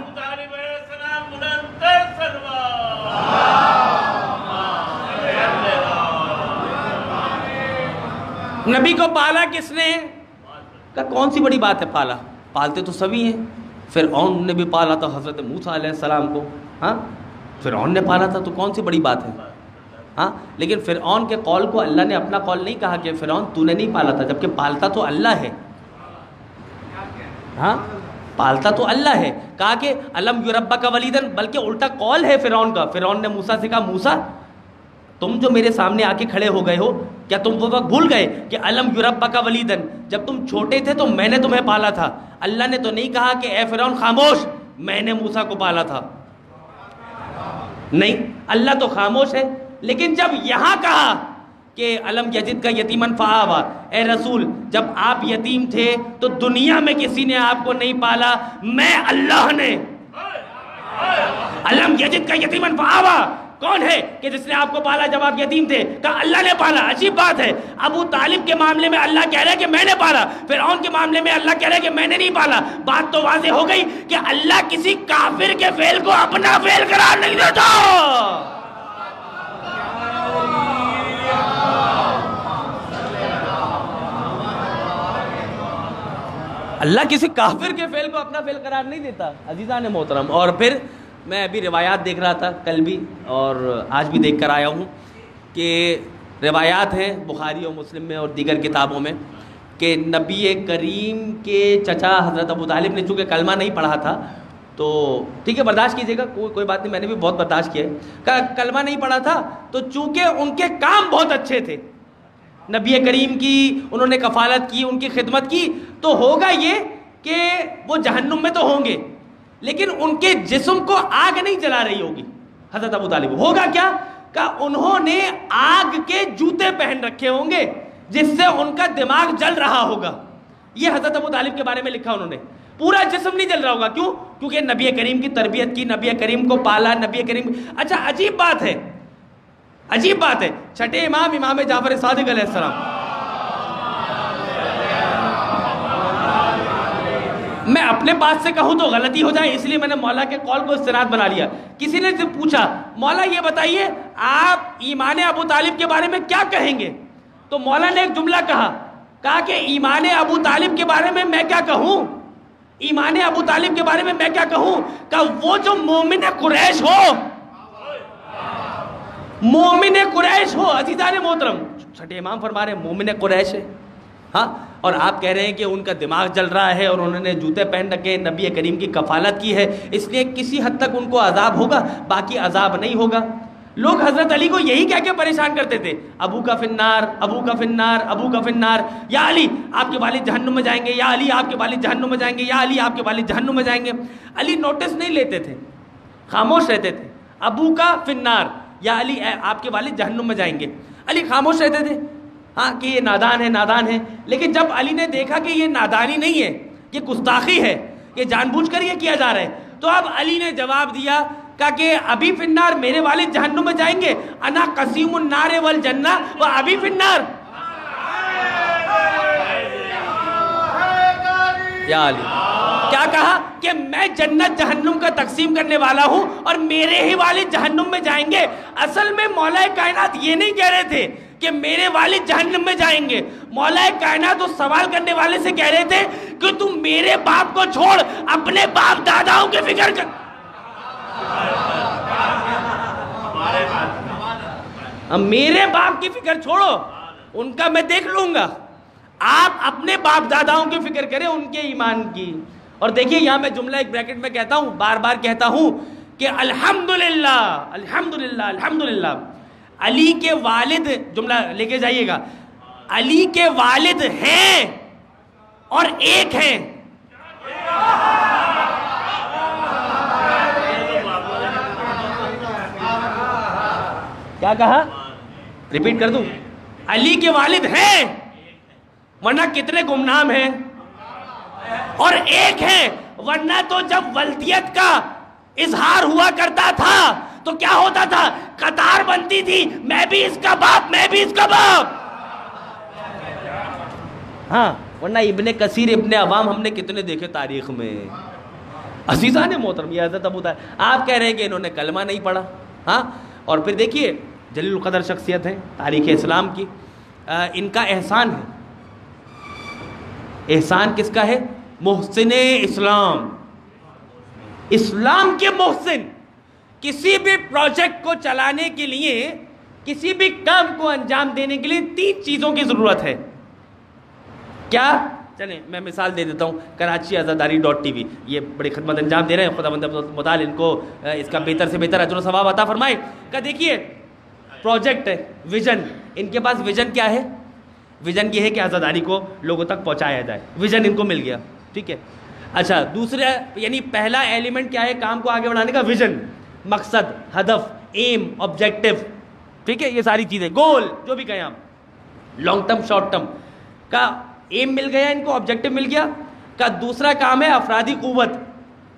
नबी को पाला किसने? का कौन सी बड़ी बात है पाला? पालते तो सभी हैं। फिर ने भी पाला था हज़रत मूसा सलाम को। हाँ? फिर ओन ने पाला था तो कौन सी बड़ी बात है? हाँ? लेकिन फिर के कौल को अल्लाह ने अपना कौल नहीं कहा कि फिर तूने नहीं पाला था, जबकि पालता तो अल्लाह है। हाँ? पालता तो अल्लाह है। कहा कि, अलम यूरब्बा का वलीदन? बल्कि उल्टा कौल है फिर का। फिर ने मूसा से कहा, मूसा तुम जो मेरे सामने आके खड़े हो गए हो, क्या तुम वो वक्त भूल गए कि अलम यूरब्बा का वलीदन? जब तुम छोटे थे तो मैंने तुम्हें पाला था। अल्लाह ने तो नहीं कहा कि, ए फिर खामोश, मैंने मूसा को पाला था। नहीं, अल्लाह तो खामोश है। लेकिन जब यहाँ कहा कि अलम यजिद का यतीमन फ़ावा ए रसूल, जब आप यतीम थे तो दुनिया में किसी ने आपको नहीं पाला। मैं अल्लाह ने, अलम यजिद का यतीमन फ़ावा कौन है कि जिसने आपको पाला? जब आप यतीम थे। कहा, अल्लाह ने पाला। अजीब बात है। अबू तालिब के मामले में अल्लाह कह रहा कि मैंने पाला। फिर के मामले में अल्लाह कह रहा कि मैंने नहीं पाला। बात तो वाजे हो गई कि अल्लाह किसी काफिर के फेल को अपना फेल करार नहीं देता। अल्लाह किसी काफिर के फेल को अपना फेल करार नहीं देता। अजीजा ने मोहतरम। और फिर मैं अभी रिवायात देख रहा था, कल भी, और आज भी देख कर आया हूँ कि रिवायात हैं बुखारी और मुस्लिम में और दीगर किताबों में कि नबी करीम के चचा हज़रत अबू तालिब ने चूँकि कलमा नहीं पढ़ा था तो ठीक है, बर्दाश्त कीजिएगा, कोई कोई बात नहीं, मैंने भी बहुत बर्दाश्त किया है। कलमा नहीं पढ़ा था तो चूँकि उनके काम बहुत अच्छे थे, नबी करीम की, उन्होंने कफालत की, उनकी खिदमत की तो होगा ये कि वो जहन्नुम में तो होंगे। लेकिन उनके जिस्म को आग नहीं जला रही होगी। हज़रत अबू तालिब, होगा क्या? का उन्होंने आग के जूते पहन रखे होंगे, जिससे उनका दिमाग जल रहा होगा। ये हज़रत अबू तालिब के बारे में लिखा उन्होंने। पूरा जिस्म नहीं जल रहा होगा। क्यों? क्योंकि नबी करीम की तरबियत की, नबी करीम को पाला, नबी करीम अच्छा अजीब बात है। अजीब बात है। छठे इमाम इमाम जाफ़र सादिक अलैहिस्सलाम मैं अपने बात से कहूँ तो गलती हो जाए, इसलिए मैंने मौला के कॉल को इस्तेनाद बना लिया। किसी ने जब पूछा, मौला ये बताइए, आप ईमान अबू तालिब के बारे में क्या कहेंगे? तो मौला ने एक जुमला कहा कहा कि ईमान अबू तालिब के बारे में मैं क्या कहूँ? ईमान अबू तालिब के बारे में मैं क्या कहूँ? का वो जो मोमिन कुरैश हो, मोमिन कुरैश हो अजीजा ने मोहतरम। छठे इमाम फरमा रहे मोमिन कुरैश है। हाँ और आप कह रहे हैं कि उनका दिमाग जल रहा है और उन्होंने जूते पहन रखे, नबी करीम की कफालत की है, इसलिए किसी हद तक उनको अजाब होगा, बाकी अजाब नहीं होगा। लोग हज़रत अली को यही कह के परेशान करते थे, अबू का फिन्नार, अबू का फिन्नार, अबू का फिन्नार, या अली, आपके वालिद जहन्नुम में जाएँगे, या अली, आपके वालिद जहन्नुम में जाएँगे, या अली, आपके वालिद जहन्नुम में जाएँगे। अली नोटिस नहीं लेते थे, खामोश रहते थे, अबू का फिन्नार, या अली आपके वालिद जहन्नुम में जाएँगे। अली खामोश रहते थे हाँ कि ये नादान है नादान है। लेकिन जब अली ने देखा कि ये नादानी नहीं है ये गुस्ताखी है ये जानबूझकर ये किया जा रहा है तो अब अली ने जवाब दिया कहा कि अभी फिन्नार मेरे वाले जहन्नुम में जाएँगे। अना कसीम नारे वल जन्ना व अभी फिन्नार। या अली। क्या कहा कि मैं जन्नत जहन्नुम का तकसीम करने वाला हूँ और मेरे ही वाले जहन्नुम में जाएँगे? असल में मौलाए कायनात ये नहीं कह रहे थे कि मेरे वाले जहन्नुम में जाएँगे। मौलाए कायनात तो सवाल करने वाले से कह रहे थे कि तू मेरे बाप को छोड़, अपने बाप दादाओं की फ़िक्र कर। अब मेरे बाप की फ़िक्र छोड़ो, उनका मैं देख लूँगा। आप अपने बाप दादाओं की फ़िक्र करें, उनके ईमान की। और देखिए यहाँ मैं जुमला एक ब्रैकेट में कहता हूँ, बार बार कहता हूँ कि अल्हम्दुलिल्लाह अल्हम्दुलिल्लाह अल्हम्दुलिल्लाह। अली के वालिद, जुमला लेके जाइएगा, अली के वालिद हैं और एक हैं। क्या कहा? रिपीट कर दूँ? अली के वालिद हैं, वरना कितने गुमनाम हैं? और एक है वरना तो जब वल्दियत का इजहार हुआ करता था तो क्या होता था? कतार बनती थी मैं भी इसका बाप मैं भी इसका बाप। हाँ वरना इब्ने कसीर इब्ने अवाम हमने कितने देखे तारीख में? अजीजा ने मोहतरम हज़रत अबू आप कह रहे हैं कि इन्होंने कलमा नहीं पढ़ा? हाँ और फिर देखिए जलील कदर शख्सियत है तारीख इस्लाम की। आ, इनका एहसान है। एहसान किसका है? मोहसिन इस्लाम। इस्लाम के मोहसिन किसी भी प्रोजेक्ट को चलाने के लिए, किसी भी काम को अंजाम देने के लिए तीन चीज़ों की ज़रूरत है। क्या? चले, मैं मिसाल दे देता हूँ, Karachi Azadari dot T V ये बड़ी खदमत अंजाम दे रहे हैं खुदा मुताल इनको इसका बेहतर से बेहतर अजर सवाब अता फरमाए। का देखिए प्रोजेक्ट है विजन इनके पास विजन क्या है? विजन ये है कि आज़ादारी को लोगों तक पहुँचाया जाए। विजन इनको मिल गया। ठीक है? अच्छा दूसरा, यानी पहला एलिमेंट क्या है? काम को आगे बढ़ाने का विजन मकसद, हदफ एम ऑब्जेक्टिव ठीक है? ये सारी चीज़ें। गोल जो भी कहें आप। लॉन्ग टर्म शॉर्ट टर्म का एम मिल गया इनको ऑब्जेक्टिव मिल गया। का दूसरा काम है अफराधी कुत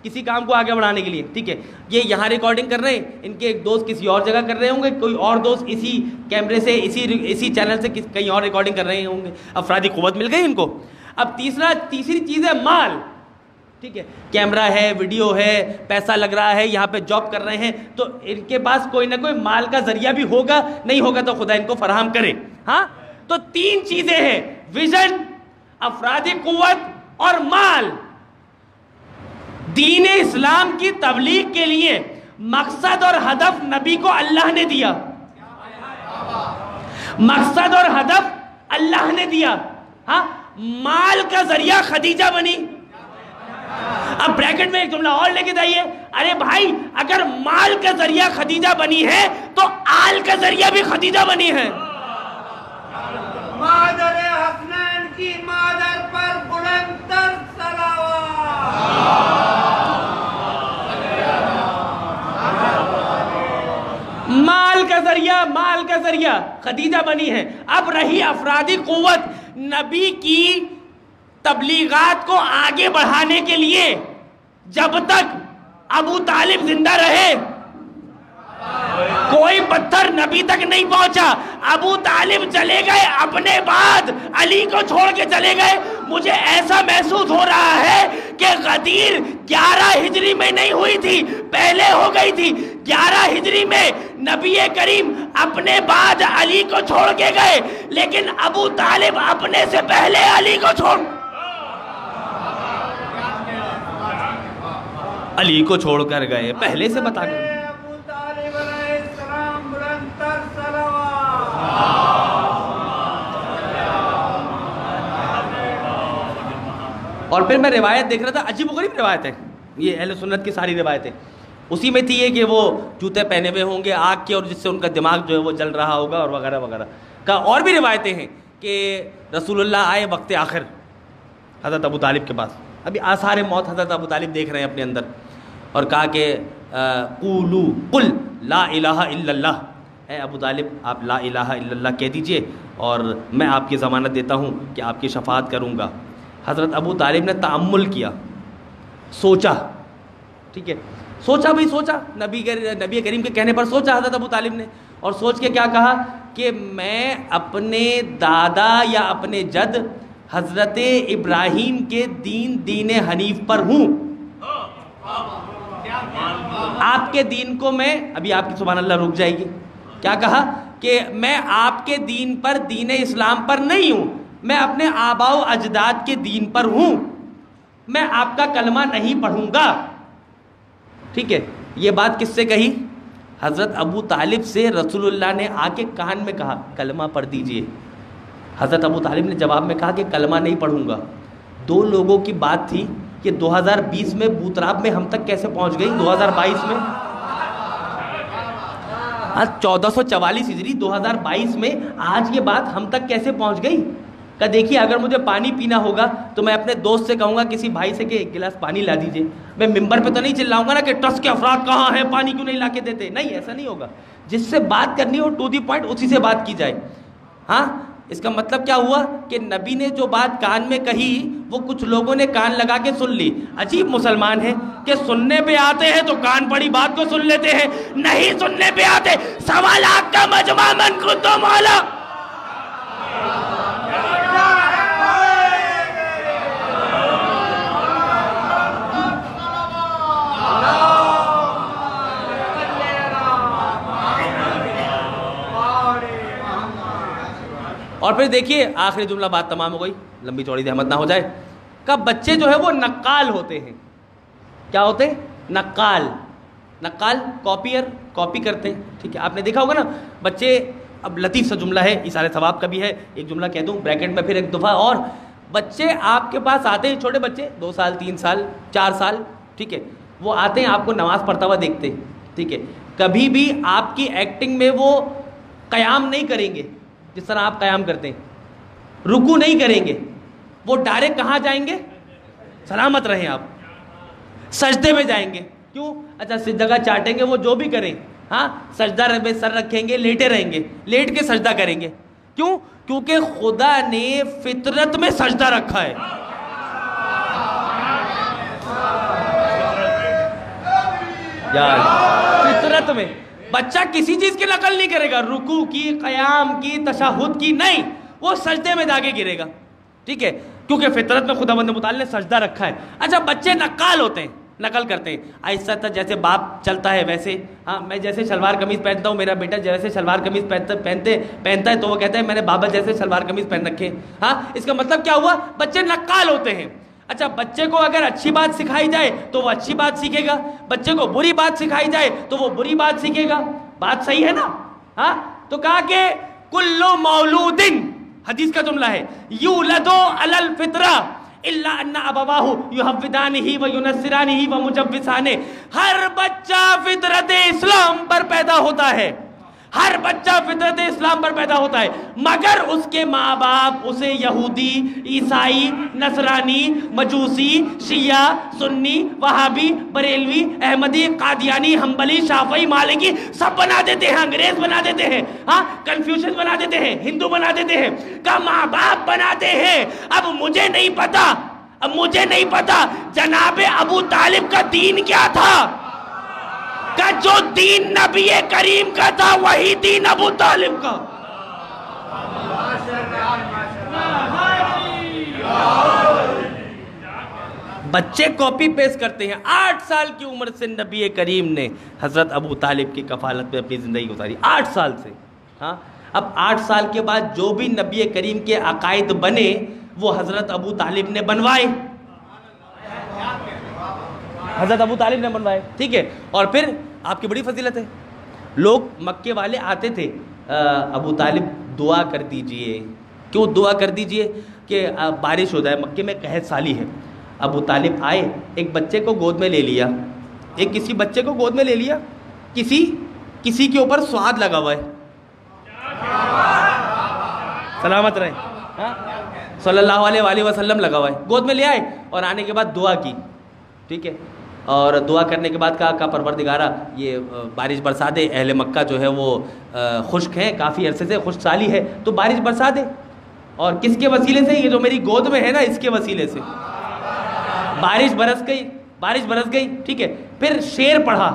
किसी काम को आगे बढ़ाने के लिए, ठीक है? ये यहाँ रिकॉर्डिंग कर रहे हैं, इनके एक दोस्त किसी और जगह कर रहे होंगे, कोई और दोस्त इसी कैमरे से, इसी इसी चैनल से किस, कहीं और रिकॉर्डिंग कर रहे होंगे। अफराधी कुत मिल गई इनको। अब तीसरा, तीसरी चीज़ है माल, ठीक है? कैमरा है वीडियो है, पैसा लग रहा है, यहाँ पे जॉब कर रहे हैं तो इनके पास कोई ना कोई माल का ज़रिया भी होगा, नहीं होगा तो खुदा इनको फराहम करे। हाँ? तो तीन चीज़ें हैं विजन अफराधी कुत और माल। दीन इस्लाम की तबलीग के लिए मकसद और हदफ नबी को अल्लाह ने दिया। मकसद और हदफ अल्लाह ने दिया। हाँ माल का ज़रिया खदीजा बनी। अब ब्रैकेट में एक जुमला और लेके जाइए। अरे भाई, अगर माल का ज़रिया खदीजा बनी है तो आल का ज़रिया भी खदीजा बनी है। मादर हसनैन की मादर पर माल का ज़रिया, माल का ज़रिया। खदीजा बनी है। अब रही अफराधी कुत नबी की तबलीगात को आगे बढ़ाने के लिए, जब तक अबू तालिब ज़िंदा रहे कोई पत्थर नबी तक नहीं पहुँचा। अबू तालिब चले गए अपने बाद, अली को छोड़ के चले गए। मुझे ऐसा महसूस हो रहा है कि गदीर 11 हिजरी में नहीं हुई थी, पहले हो गई थी। 11 हिजरी में नबी करीम अपने बाद अली को छोड़ के गए, लेकिन अबू तालिब अपने से पहले अली को छोड़। अली को छोड़कर गए, पहले से बता गए और फिर मैं रिवायत देख रहा था अजीब गरीब रिवायत। है ये अहल सुन्नत की सारी रिवायतें। उसी में थी ये कि वो जूते पहने हुए होंगे, आग के, और जिससे उनका दिमाग जो है वो जल रहा होगा, और वगैरह वगैरह। का और भी रिवायतें हैं कि रसूलुल्लाह आए वक्त आखिर, हज़रत अबू तालिब के पास। अभी आसार मौत हज़रत अबू तालिब देख रहे हैं अपने अंदर। और कहा कि कूलू, कुल, ला इलाहा इल्लल्लाह। ए अबू तालिब, आप ला इलाहा इल्लल्लाह कह दीजिए, और मैं आपकी ज़मानत देता हूँ कि आपकी शफात करूँगा। हज़रत अबू तालिब ने तअम्मुल किया। सोचा। ठीक है? सोचा भाई सोचा। नबी कर, नबी करीम के कहने पर सोचा हज़रत अबू तालिब ने। और सोच के क्या कहा? कि मैं अपने दादा या अपने जद हज़रत इब्राहिम के दीन दीन हनीफ पर हूँ। आपके दीन को मैं अभी आपकी सुबह अल्लाह रुक जाएगी। क्या कहा? कि मैं आपके दीन पर दीन इस्लाम पर नहीं हूँ। मैं अपने आबाओ अजदाद के दीन पर हूँ। मैं आपका कलमा नहीं पढ़ूँगा। ठीक है, ये बात किससे कही? हज़रत अबू तालिब से रसूलुल्लाह ने आके कान में कहा, कलमा पढ़ दीजिए। हज़रत अबू तालिब ने जवाब में कहा कि कलमा नहीं पढ़ूँगा। दो लोगों की बात थी कि 2020 में बूतराब में हम तक कैसे पहुँच गई? 2022 में? आज चौदह सौ चवालीस हिजरी 2022 में आज ये बात हम तक कैसे पहुँच गई? का देखिए, अगर मुझे पानी पीना होगा तो मैं अपने दोस्त से कहूँगा, किसी भाई से कि एक गिलास पानी ला दीजिए। मैं मिंबर पे तो नहीं चिल्लाऊँगा ना कि, ट्रस्ट के अफराद कहाँ हैं? पानी क्यों नहीं ला के देते? नहीं, ऐसा नहीं होगा। जिससे बात करनी हो, टू दी पॉइंट, उसी से बात की जाए। हाँ इसका मतलब क्या हुआ कि नबी ने जो बात कान में कही, वो कुछ लोगों ने कान लगा के सुन ली। अजीब मुसलमान है कि सुनने पे आते हैं तो कान पड़ी बात को सुन लेते हैं। नहीं सुनने पे आते, सवाल आपका मजमा मन खुद तो मौला। और फिर देखिए, आखिरी जुमला बात तमाम हो गई। लंबी चौड़ी रहमत ना हो जाए। कब बच्चे जो है वो नक्काल होते हैं। क्या होते हैं? नक्काल। नक्काल, कॉपियर, कॉपी करते हैं। ठीक है, आपने देखा होगा ना, बच्चे, अब लतीफ़ सा जुमला है इसारे सवाब का भी है। एक जुमला कह दूँ, ब्रैकेट में फिर एक दफ़ा और। बच्चे आपके पास आते हैं, छोटे बच्चे, दो साल, तीन साल, चार साल, ठीक है। वो आते हैं, आपको नमाज़ पढ़ता हुआ देखते हैं, ठीक है। कभी भी आपकी एक्टिंग में वो कयाम नहीं करेंगे। जिस तरह आप कयाम करते हैं। रुकू नहीं करेंगे। वो डायरेक्ट कहाँ जाएँगे? सलामत रहें आप। सजदे में जाएँगे। क्यों? अच्छा जगह चाटेंगे, वो जो भी करें। हाँ सजदा में सर रखेंगे, लेटे रहेंगे। लेट के सजदा करेंगे। क्यों? क्योंकि खुदा ने फितरत में सजदा रखा है। यार फितरत में। बच्चा किसी चीज़ की नकल नहीं करेगा। रुकू की, कयाम की तशाहुद की नहीं, वो सजदे में जाके गिरेगा। ठीक है? क्योंकि फितरत में खुदा बंद मुताल ने सजदा रखा है। अच्छा बच्चे नकाल होते हैं, नकल करते हैं। ऐसा था जैसे बाप चलता है वैसे। हाँ मैं जैसे शलवार कमीज पहनता हूँ, मेरा बेटा जैसे शलवार कमीज पहनता, पहनते, पहनता है तो वो कहता है, मैंने बाबा जैसे शलवार कमीज पहन रखे हाँ इसका मतलब क्या हुआ? बच्चे नकाल होते हैं। अच्छा बच्चे को अगर अच्छी बात सिखाई जाए तो वो अच्छी बात सीखेगा। बच्चे को बुरी बात सिखाई जाए तो वो बुरी बात सीखेगा। बात सही है ना? हाँ? तो कहा कि, कुल्लो मौलूदिन, हदीस का जुमला है यू लदो अलल फितरा इल्ला अन्ना अबवाहु युहविदानिही व युनस्सिरानिही व मुजव्विसाने. हर बच्चा फितरत इस्लाम पर पैदा होता है। हर बच्चा फितरत इस्लाम पर पैदा होता है। मगर उसके माँ बाप उसे यहूदी, ईसाई, नसरानी, मजूसी, शिया, सुन्नी, वहाबी, बरेलवी, अहमदी, कादियानी, हम्बली, शाफई, मालिकी सब बना देते हैं, अंग्रेज़ बना देते हैं हाँ कन्फ्यूशन बना देते हैं, हिंदू बना देते हैं, का माँ बाप बनाते हैं। अब मुझे नहीं पता, अब मुझे नहीं पता, जनाब अबू तालिब का दीन क्या था? का जो दीन नबी करीम का था, वही दीन अबू तालिब का। बच्चे कॉपी पेस्ट करते हैं। आठ साल की उम्र से नबी करीम ने हज़रत अबू तालिब की कफालत में अपनी ज़िंदगी गुजारी। आठ साल से हाँ। अब आठ साल के बाद जो भी नबी करीम के अकायद बने, वो हज़रत अबू तालिब ने बनवाए। हज़रत अबू तालिब ने बनवाए। ठीक है? और फिर आपकी बड़ी फजीलत है। लोग मक्के वाले आते थे अबू तालिब दुआ कर दीजिए। क्यों दुआ कर दीजिए कि बारिश हो जाए, मक्के में कहत साली है। अबू तालिब आए, एक बच्चे को गोद में ले लिया। एक किसी बच्चे को गोद में ले लिया। किसी किसी के ऊपर स्वाद लगा हुआ है। सलामत रहे। हाँ? सल्लल्लाहु अलैहि वसल्लम लगा हुआ है। गोद में ले आए और आने के बाद दुआ की। ठीक है? और दुआ करने के बाद कहा का परवरदिगारा, ये बारिश बरसा दे अहल मक्का जो है वो खुश्क है, काफ़ी अरसे से खुश्क साली है। तो बारिश बरसा दे और किसके वसीले से? ये जो मेरी गोद में है ना, इसके वसीले से। बारिश बरस गई, बारिश बरस गई, ठीक है। फिर शेर पढ़ा,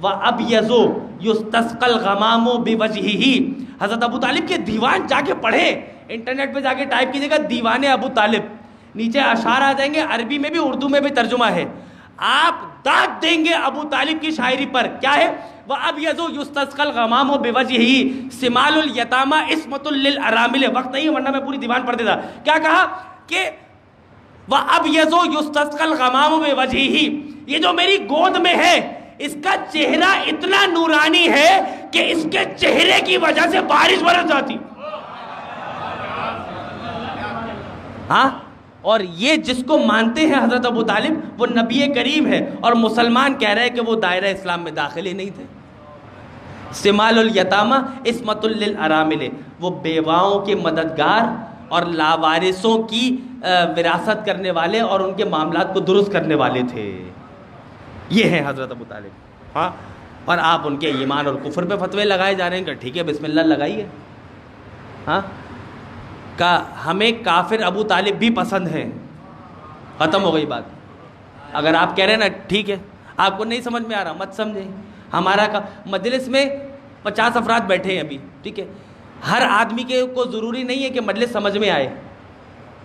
व अब यजो युस तस्कल गमामो बेवजही ही हज़रत अबू तालिब के दीवान जाके पढ़े। इंटरनेट पे जाके टाइप कीजिएगा, दीवान अबू तालिब। नीचे अशार आ जाएँगे, अरबी में भी उर्दू में भी तर्जुमा है। आप दाग देंगे अबू तालिब की शायरी पर। क्या है? वह अब यजो युस्तल गमाम हो बेवजही सिमालुल यतामा इसमतुल अरामिल, वक्त नहीं वरना मैं पूरी दीवान पढ़ देता। क्या कहा? कि वह अब यजो युस्तल गमाम बेवजही ये जो मेरी गोद में है, इसका चेहरा इतना नूरानी है कि इसके चेहरे की वजह से बारिश बरस जाती। हाँ? और ये जिसको मानते हैं हज़रत अबू तालिब, वो नबी करीम है। और मुसलमान कह रहे हैं कि वो दायरा इस्लाम में दाखिल ही नहीं थे। सिमालयतामा इसमतुल्लिल वो बेवाओं के मददगार और लावारिसों की विरासत करने वाले और उनके मामला को दुरुस्त करने वाले थे। ये हैं हज़रत अबू तालिब। हाँ और आप उनके ईमान और कुफर पे फतवे लगाए जा रहे हैं। ठीक है, बिस्मिल्लाह लगाइए। हाँ? का हमें काफिर अबू तालिब भी पसंद है। ख़त्म हो गई बात। अगर आप कह रहे हैं ना, ठीक है, आपको नहीं समझ में आ रहा, मत समझे। हमारा का मजलिस में पचास अफराद बैठे हैं अभी, ठीक है। हर आदमी के को ज़रूरी नहीं है कि मजलिस समझ में आए।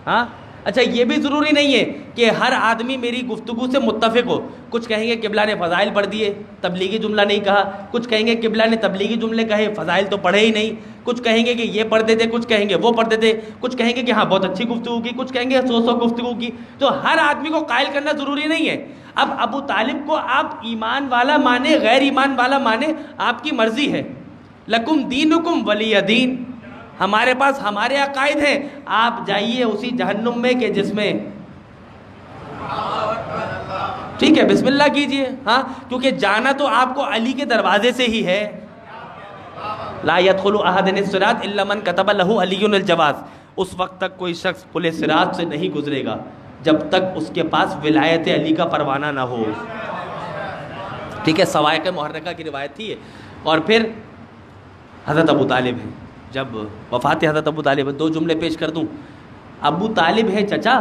हाँ? अच्छा ये भी ज़रूरी नहीं है कि हर आदमी मेरी गुफ्तु से मुतफिक हो। कुछ कहेंगे किबला ने फ़जाइल पढ़ दिए, तबलीगी जुमला नहीं कहा। कुछ कहेंगे किबला ने तबलीगी जुमले कहे, फ़जाइल तो पढ़े ही नहीं। कुछ कहेंगे कि ये पढ़ देते, कुछ कहेंगे वो पढ़ देते। कुछ कहेंगे कि हाँ बहुत अच्छी गुफ्तु की, कुछ कहेंगे सौ सौ गुफ्तु की। तो हर आदमी को कायल करना ज़रूरी नहीं है। अब अबू तालिब को आप ईमान वाला माने, गैर ईमान वाला माने, आपकी मर्ज़ी है। लकुम दीन वली दीन हमारे पास हमारे अकायद हैं। आप जाइए उसी जहन्नुम में के जिसमें। ठीक है, बिस्मिल्लाह कीजिए। हाँ क्योंकि जाना तो आपको अली के दरवाजे से ही है। लायत अहदनसरात इल्लमन कतब लहू अलीजवाज़ उस वक्त तक कोई शख्स पुलिस सिरात से नहीं गुजरेगा, जब तक उसके पास विलायत अली का परवाना ना हो। ठीक है, सवायक मुहर्रका की रिवायत थी और फिर हज़रत अबू तालिब है। जब वफ़ात हज़रत अबू तालिब दो जुमले पेश कर दूँ। अबू तालिब है चचा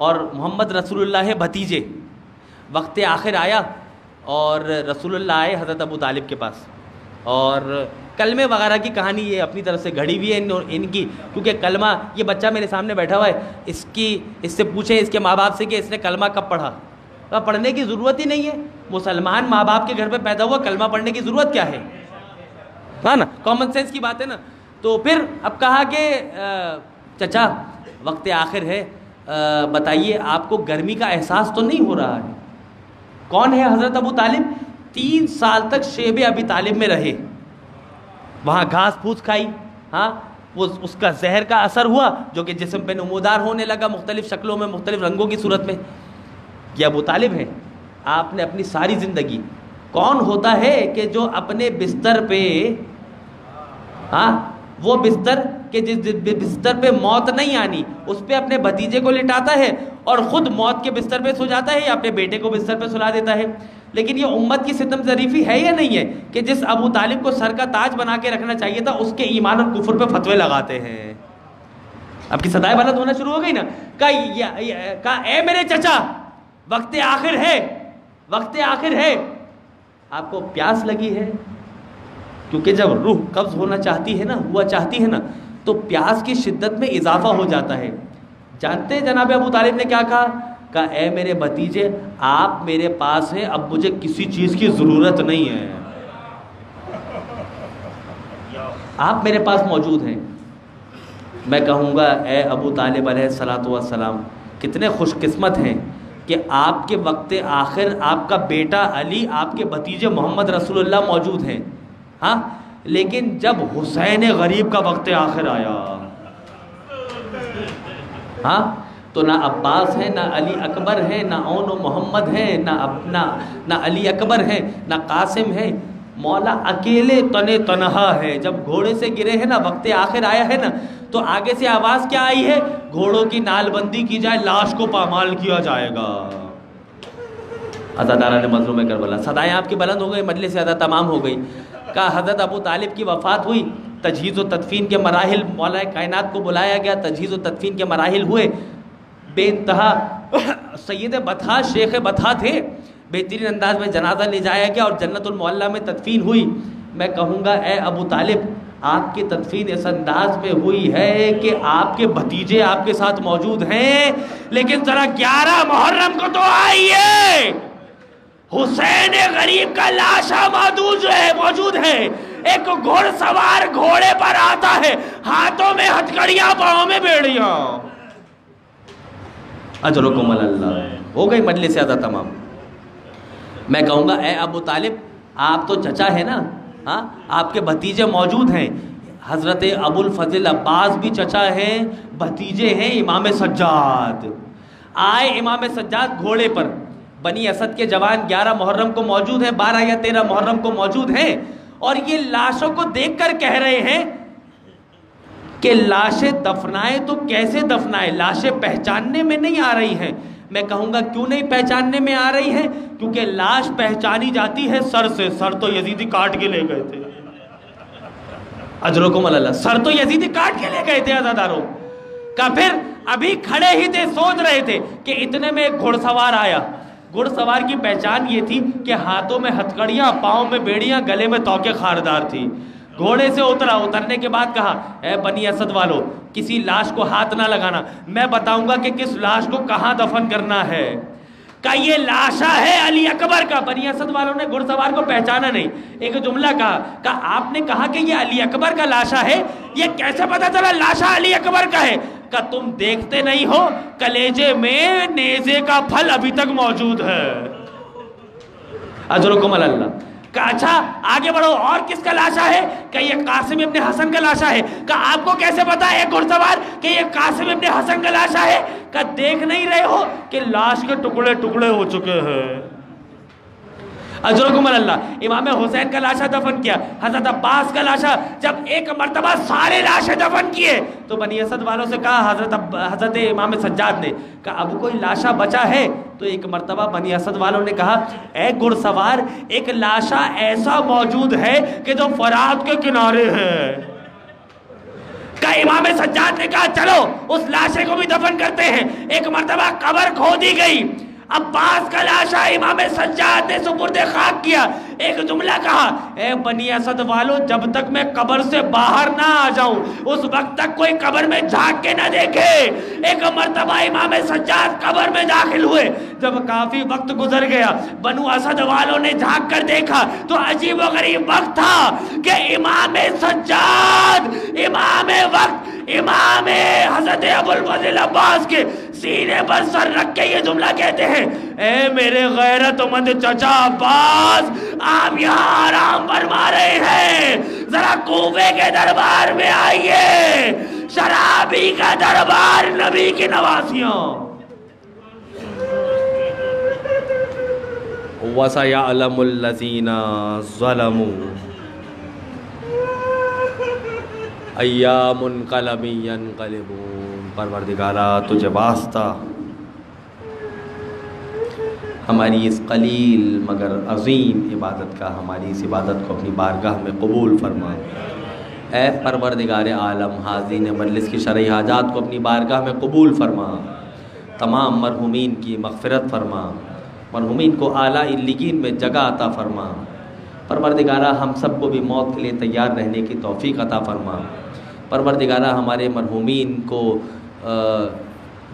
और मोहम्मद रसूलुल्लाह है भतीजे। वक्त आखिर आया और रसूलुल्लाह आए हज़रत अबू तालिब के पास। और कलमे वगैरह की कहानी ये अपनी तरफ़ से घड़ी हुई है इन, इनकी क्योंकि कलमा ये बच्चा मेरे सामने बैठा हुआ है इसकी इससे पूछे इसके माँ बाप से कि इसने कलमा कब पढ़ा? तो पढ़ने की ज़रूरत ही नहीं है। मुसलमान माँ बाप के घर पे पैदा हुआ कलमा पढ़ने की ज़रूरत क्या है? हाँ ना? कॉमन सेंस की बात है ना? तो फिर अब कहा कि चचा, वक्त आखिर है। बताइए, आपको गर्मी का एहसास तो नहीं हो रहा है? कौन है हज़रत अबू तालिब? तीन साल तक शेब अभी तालिब में रहे। वहाँ घास फूस खाई हाँ? वो उसका जहर का असर हुआ, जो कि जिसम पे नमोदार होने लगा मुख्तलिफ़ शक्लों में, मुख्तलिफ़ रंगों की सूरत में। ये अबू तालिब है। आपने अपनी सारी ज़िंदगी, कौन होता है कि जो अपने बिस्तर पे हाँ वो बिस्तर के जिस बिस्तर पे मौत नहीं आनी उस पर अपने भतीजे को लिटाता है और ख़ुद मौत के बिस्तर पे सो जाता है या अपने बेटे को बिस्तर पे सुला देता है। लेकिन ये उम्मत की सितम जरीफी है या नहीं है कि जिस अबू तालिब को सर का ताज बना के रखना चाहिए था उसके ईमान और कुफर पे फतवे लगाते हैं। अब की सदाए वाला होना शुरू हो गई ना? का, या, या, का ए मेरे चचा वक्त आखिर है वक्त आखिर है। आपको प्यास लगी है? क्योंकि जब रूह कब्ज होना चाहती है ना, हुआ चाहती है ना तो प्यास की शिद्दत में इजाफा हो जाता है। जानते हैं जनाब अबू तालिब ने क्या कहा? कहा, ए मेरे भतीजे, आप मेरे पास हैं, अब मुझे किसी चीज़ की ज़रूरत नहीं है। आप मेरे पास मौजूद हैं। मैं कहूँगा, ए अबू तालिब सलाम कितने खुशकिस्मत हैं कि आपके वक्त आखिर आपका बेटा अली, आपके भतीजे मोहम्मद रसूलुल्लाह मौजूद हैं। हाँ? लेकिन जब हुसैन गरीब का वक्त आखिर आया। हाँ? तो ना अब्बास है, ना अली अकबर है, ना ओन मोहम्मद है, ना अपना ना अली अकबर है, ना कासिम है। मौला अकेले तने तनहा है। जब घोड़े से गिरे हैं ना, वक्त आखिर आया है ना तो आगे से आवाज़ क्या आई है? घोड़ों की नालबंदी की जाए, लाश को पामाल किया जाएगा। अजादारा ने मजलूम करबला सदाएँ आपकी बुलंद हो गई मजलिस अदा तमाम हो गई। का हज़रत अबू तालिब की वफ़ात हुई। तजहीज़ व तदफीन के मराहल मौला कायनात को बुलाया गया। तजहीज़ व तदफीन के मराहल हुए। बेतहा सैद बथा शेख बथा थे। बेहतरीन अंदाज में जनाजा ले जाया गया और जन्नतुलमल्ला में तदफीन हुई। मैं कहूँगा, ए अबू तालिब, आपकी तदफीन इस अंदाज में हुई है कि आपके भतीजे आपके साथ मौजूद हैं, लेकिन ज़रा ग्यारह मुहर्रम को तो आइए। हुसैन गरीब का लाशा मौजूद है मौजूद है। एक घोड़सवार घोड़े पर आता है। हाथों में हथकड़ियाँ पाओ में बेड़ियाँ। अजरकुम अल्लाह। हो गई मजलिस अदा तमाम। मैं कहूँगा ए अबू तालिब, आप तो चचा है ना? हाँ? आपके भतीजे मौजूद हैं। हज़रत अबुल फजल अब्बास भी चचा हैं, भतीजे हैं इमाम सज्जाद। आए इमाम सज्जाद घोड़े पर। बनी असद के जवान ग्यारह मुहर्रम को मौजूद हैं, बारह या तेरह मुहर्रम को मौजूद हैं, और ये लाशों को देखकर कह रहे हैं कि लाशें दफनाए तो कैसे दफनाए? लाशें पहचानने में नहीं आ रही हैं। मैं कहूँगा, क्यों नहीं पहचानने में आ रही है? क्योंकि लाश पहचानी जाती है सर से। सर तो यजीदी काट के ले गए थे। अजरों को मल्ला सर तो यजीदी काट के ले गए थे अजादारों का फिर अभी खड़े ही थे, सोच रहे थे कि इतने में एक घुड़सवार आया। घुड़सवार की पहचान ये थी कि हाथों में हथकड़ियाँ, पाँव में बेड़ियाँ, गले में तोके खारदार थी। घोड़े से उतरा, उतरने के बाद कहा, ए बनी असद वालों, किसी लाश को हाथ ना लगाना। मैं बताऊँगा कि किस लाश को कहाँ दफन करना है। का ये लाशा है अली अकबर का? बनी असद वालों ने घुड़सवार को पहचाना नहीं। एक जुमला कहा, का आपने कहा कि ये अली अकबर का लाशा है? ये कैसे पता चला लाशा अली अकबर का है? का तुम देखते नहीं हो, कलेजे में नेजे का फल अभी तक मौजूद है। अजरकुम अल्लाह अच्छा आगे बढ़ो, और किसका लाशा है? क्या ये कासिम इब्ने हसन का लाशा है। का आपको कैसे पता है घुड़सवार, कि ये कासिम इब्ने हसन का लाशा है? का देख नहीं रहे हो कि लाश के टुकड़े टुकड़े हो चुके हैं। अजरकुम अल्लाह इमाम हुसैन का लाशा दफन किया। हज़रत अब्बास का लाशा, जब एक मरतबा सारे लाशें दफन किए तो बनी असद वालों से कहा, हज़रत हज़रत इमाम सज्जाद ने कहा, अब कोई लाशा बचा है? तो एक मरतबा बनी असद वालों ने कहा, ए घुड़सवार, एक लाशा ऐसा मौजूद है कि जो फरात के किनारे है। इमाम सज्जाद ने कहा, चलो, उस लाशे को भी दफन करते हैं। एक मरतबा कबर खोदी गई। अब्बास का लाशा इमाम सज्जाद ने सुपुर्द खाक किया। एक जुमला कहा, ए बनी असद वालों, जब तक मैं कब्र से बाहर ना आ जाऊँ, उस वक्त तक कोई कब्र में झाँक के ना देखे। एक मर्तबा इमाम सज्जाद कब्र में दाखिल हुए। जब काफ़ी वक्त गुजर गया, बनु असद वालों ने झाँक कर देखा तो अजीब वक्त था कि इमाम सज्जाद, इमाम वक्त इमाम हज़रत अबुल फजल अब्बास के सीने पर सर रख के ये जुमला कहते हैं, ए मेरे गैरतमंद चचा अब्बास, आप यहाँ आराम फरमा रहे हैं। जरा कुबे के दरबार में आइए। शराबी का दरबार नबी की नवासियों। वसया अलमुल्लजीना ज़लमू। अयामुन कलबियन कलबून। परवरदिगारा, तुझे वास्ता। हमारी इस कलील मगर अजीम इबादत का, हमारी इस इबादत को अपनी बारगाह में कबूल फरमा। ए परवरदिगार आलम हाजिन मजलिस की शरय हाजात को अपनी बारगाह में कबूल फरमा। तमाम मरहुमीन की मगफ़रत फरमा। मरहुमीन को आला इल्लिगीन में जगह अता फरमा। परवरदिगारा, हम सबको भी मौत के लिए तैयार रहने की तोफ़ी अता फरमा। परवरदिगारा, हमारे मरहूमिन को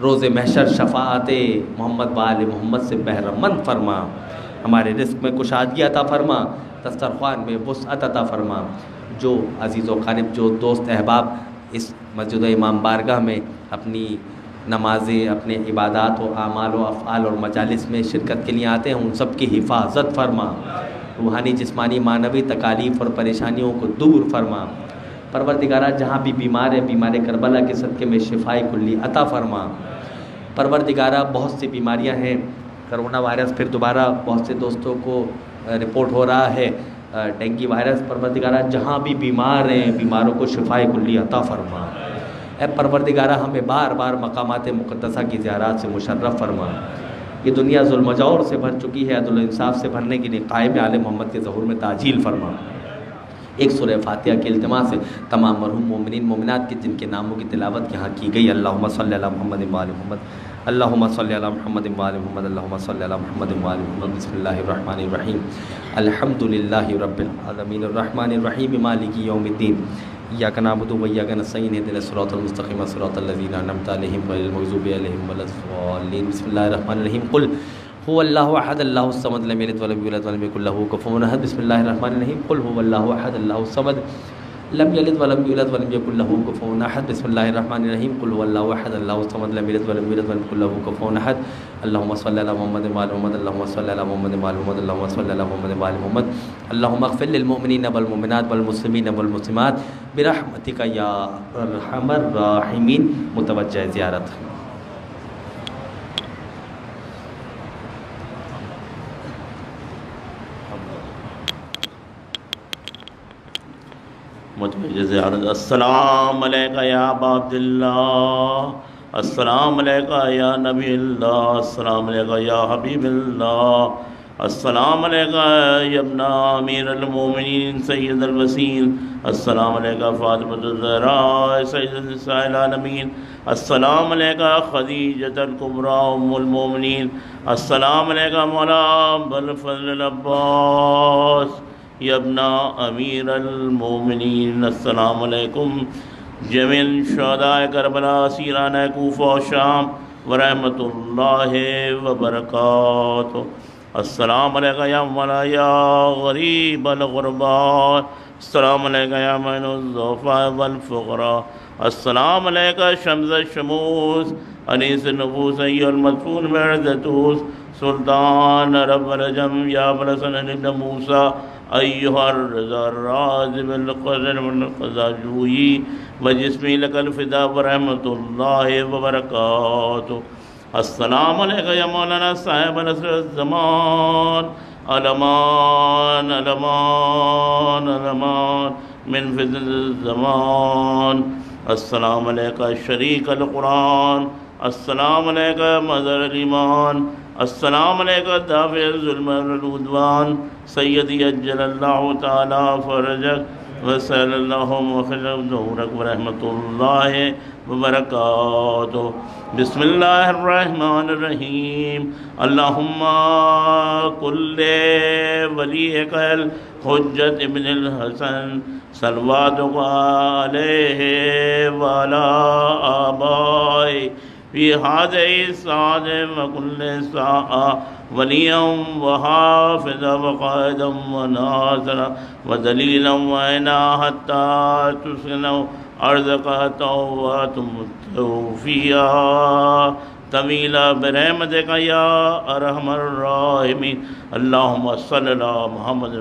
रोज़ महशर शफ़ात मोहम्मद वाल मोहम्मद से बहरमंद फरमा। हमारे रिस्क में कुशादगी अता फरमा। दस्तरखान में वसअत अता फरमा। जो अज़ीज़ व जो दोस्त अहबाब इस मस्जिद इमाम बारगाह में अपनी नमाज़ें, अपने इबादत व आमाल व अफ़ाल और मजालिस में शिरकत के लिए आते हैं, उन सब की हिफाजत फरमा। रूहानी, जिस्मानी, मानवी तकालीफ़ और परेशानियों को दूर फरमा। परवरदिगारा, जहाँ भी बीमार है, बीमार करबला के सदक़े में शिफाई कुल्ली अता फरमा। परवरदिगारा, बहुत सी बीमारियाँ हैं। करोना वायरस फिर दोबारा बहुत से दोस्तों को रिपोर्ट हो रहा है। डेंगू वायरस, परवरदिगारा, जहाँ भी बीमार हैं, बीमारों को शिफाए कुल्ली अता फरमा। ए परवरदिगारा, हमें बार बार मकामात मुक़दसा की ज़्यारत से मुशर्रफ फरमा। ये दुनिया जुल्मजौर से भर चुकी है अदुलसाफ़ से भरने के लिए कायम आल मोहम्मद के जहूर में ताजील फरमा। एक सुर फातिहा के अल्तमा से तमाम मरहूम मोमिन मोमिनत के, जिनके नामों की तिलावत यहाँ की गई अल्लाह मोहम्मद मोहम्मद, अल्लाहुम्मा सल्ली अला मुहम्मद वाल मुहम्मद, अल्लाहुम्मा सल्ली अला मुहम्मद वाल मुहम्मद आलमीन, अर्रहमानिर रहीम, मालिकी यौमिद्दीन। इय्याका नअबुदु व इय्याका नस्तईन इहदिनस सिरातल मुस्तकीम सिरातल लज़ीना अनअमता अलैहिम गैरिल मग़ज़ूबि अलैहिम वलद्दाल्लीन बिस्मिल्लाहिर रहमानिर रहीम कुल हुवल्लाहु अहद अल्लाहु समद लम यलिद वलम यूलद वलम यकुल लहू कुफुवन अहद बिस्मिल्लाहिर रहमानिर रहीम कुल हुवल्लाहु अहद अल्लाहु समद लम यलिद वलम यूलद वलम यकुल लहू कुफुवन अहद बिस्मिल्लाहिर रहमानिर रहीम कुल हुवल्लाहु अहद अल्लाहु समद लम यलिद वलम यूलद वलम यकुल लहू कुफुवन अहद अल्लाहुम्मा सल्लि अला मुहम्मद व आलि मुहम्मद अल्लाहुम्मा सल्लि अला मुहम्मद व आलि मुहम्मद अल्लाहुम्मा सल्लि अला मुहम्मद व आलि मुहम्मद अल्लाहुम्मा इग़फिर लिल मुमिनीन वल मुमिनात वल मुस्लिमीन वल मुस्लिमात बिरहमतिका या अरहमर राहिमीन मुतवज्जह ज़ियारत अस्सलाम या अब्दुल्ला अस्सलाम या नबी अस्सलाम या हबीबिल्ला अस्सलाम यबना अमीर अलमोमिन सैद अलवसील अस्सलाम फ़ातिमतरा सैदमीन अस्सलाम खदीजतुमरा उम्मुलमोमिन अस्सलाम मौला बलफल यबना अमीर अलमोमिन असलकुम जमिन शदाय करबला सीरान कूफ़ा, शाम। अलगरबा अस्सलाम या मनफ़ा वलफ़रा अस्सलाम शम्स अनीस नबूस मदफून मरदतूस सुल्तान रब रजम मूसा। अय्यर्राज़बिलक़ज़ाजूई व जिसमी लकलफ़िदा वरहमतुल्लाहि व बरकातुहु। अस्सलाम या मौलाना साहिब ज़मान अलमान अलमान अलमान मिन फिज़ल ज़मान। अस्सलाम शरीक अल कुरान, अस्सलाम मज़र ईमान। अस्सलाम दाफ़ुलमदवान सैदी अज्जल्ला ताला फ़रजक वसलरक वरहमतुल्लाह वबरकात अल्लाहुम्मा वली कल हुज्जत इब्न हसन सलवात वाला आबाई। फ़ी हाद साद वकुल सा वलीम व हाफ़ वक़ायदम व नासरा व दलीलम वना हत्ता तुसन अर्ज़ का तुम तोफ़िया तवीला बरहमद का अरहमर मोहम्मद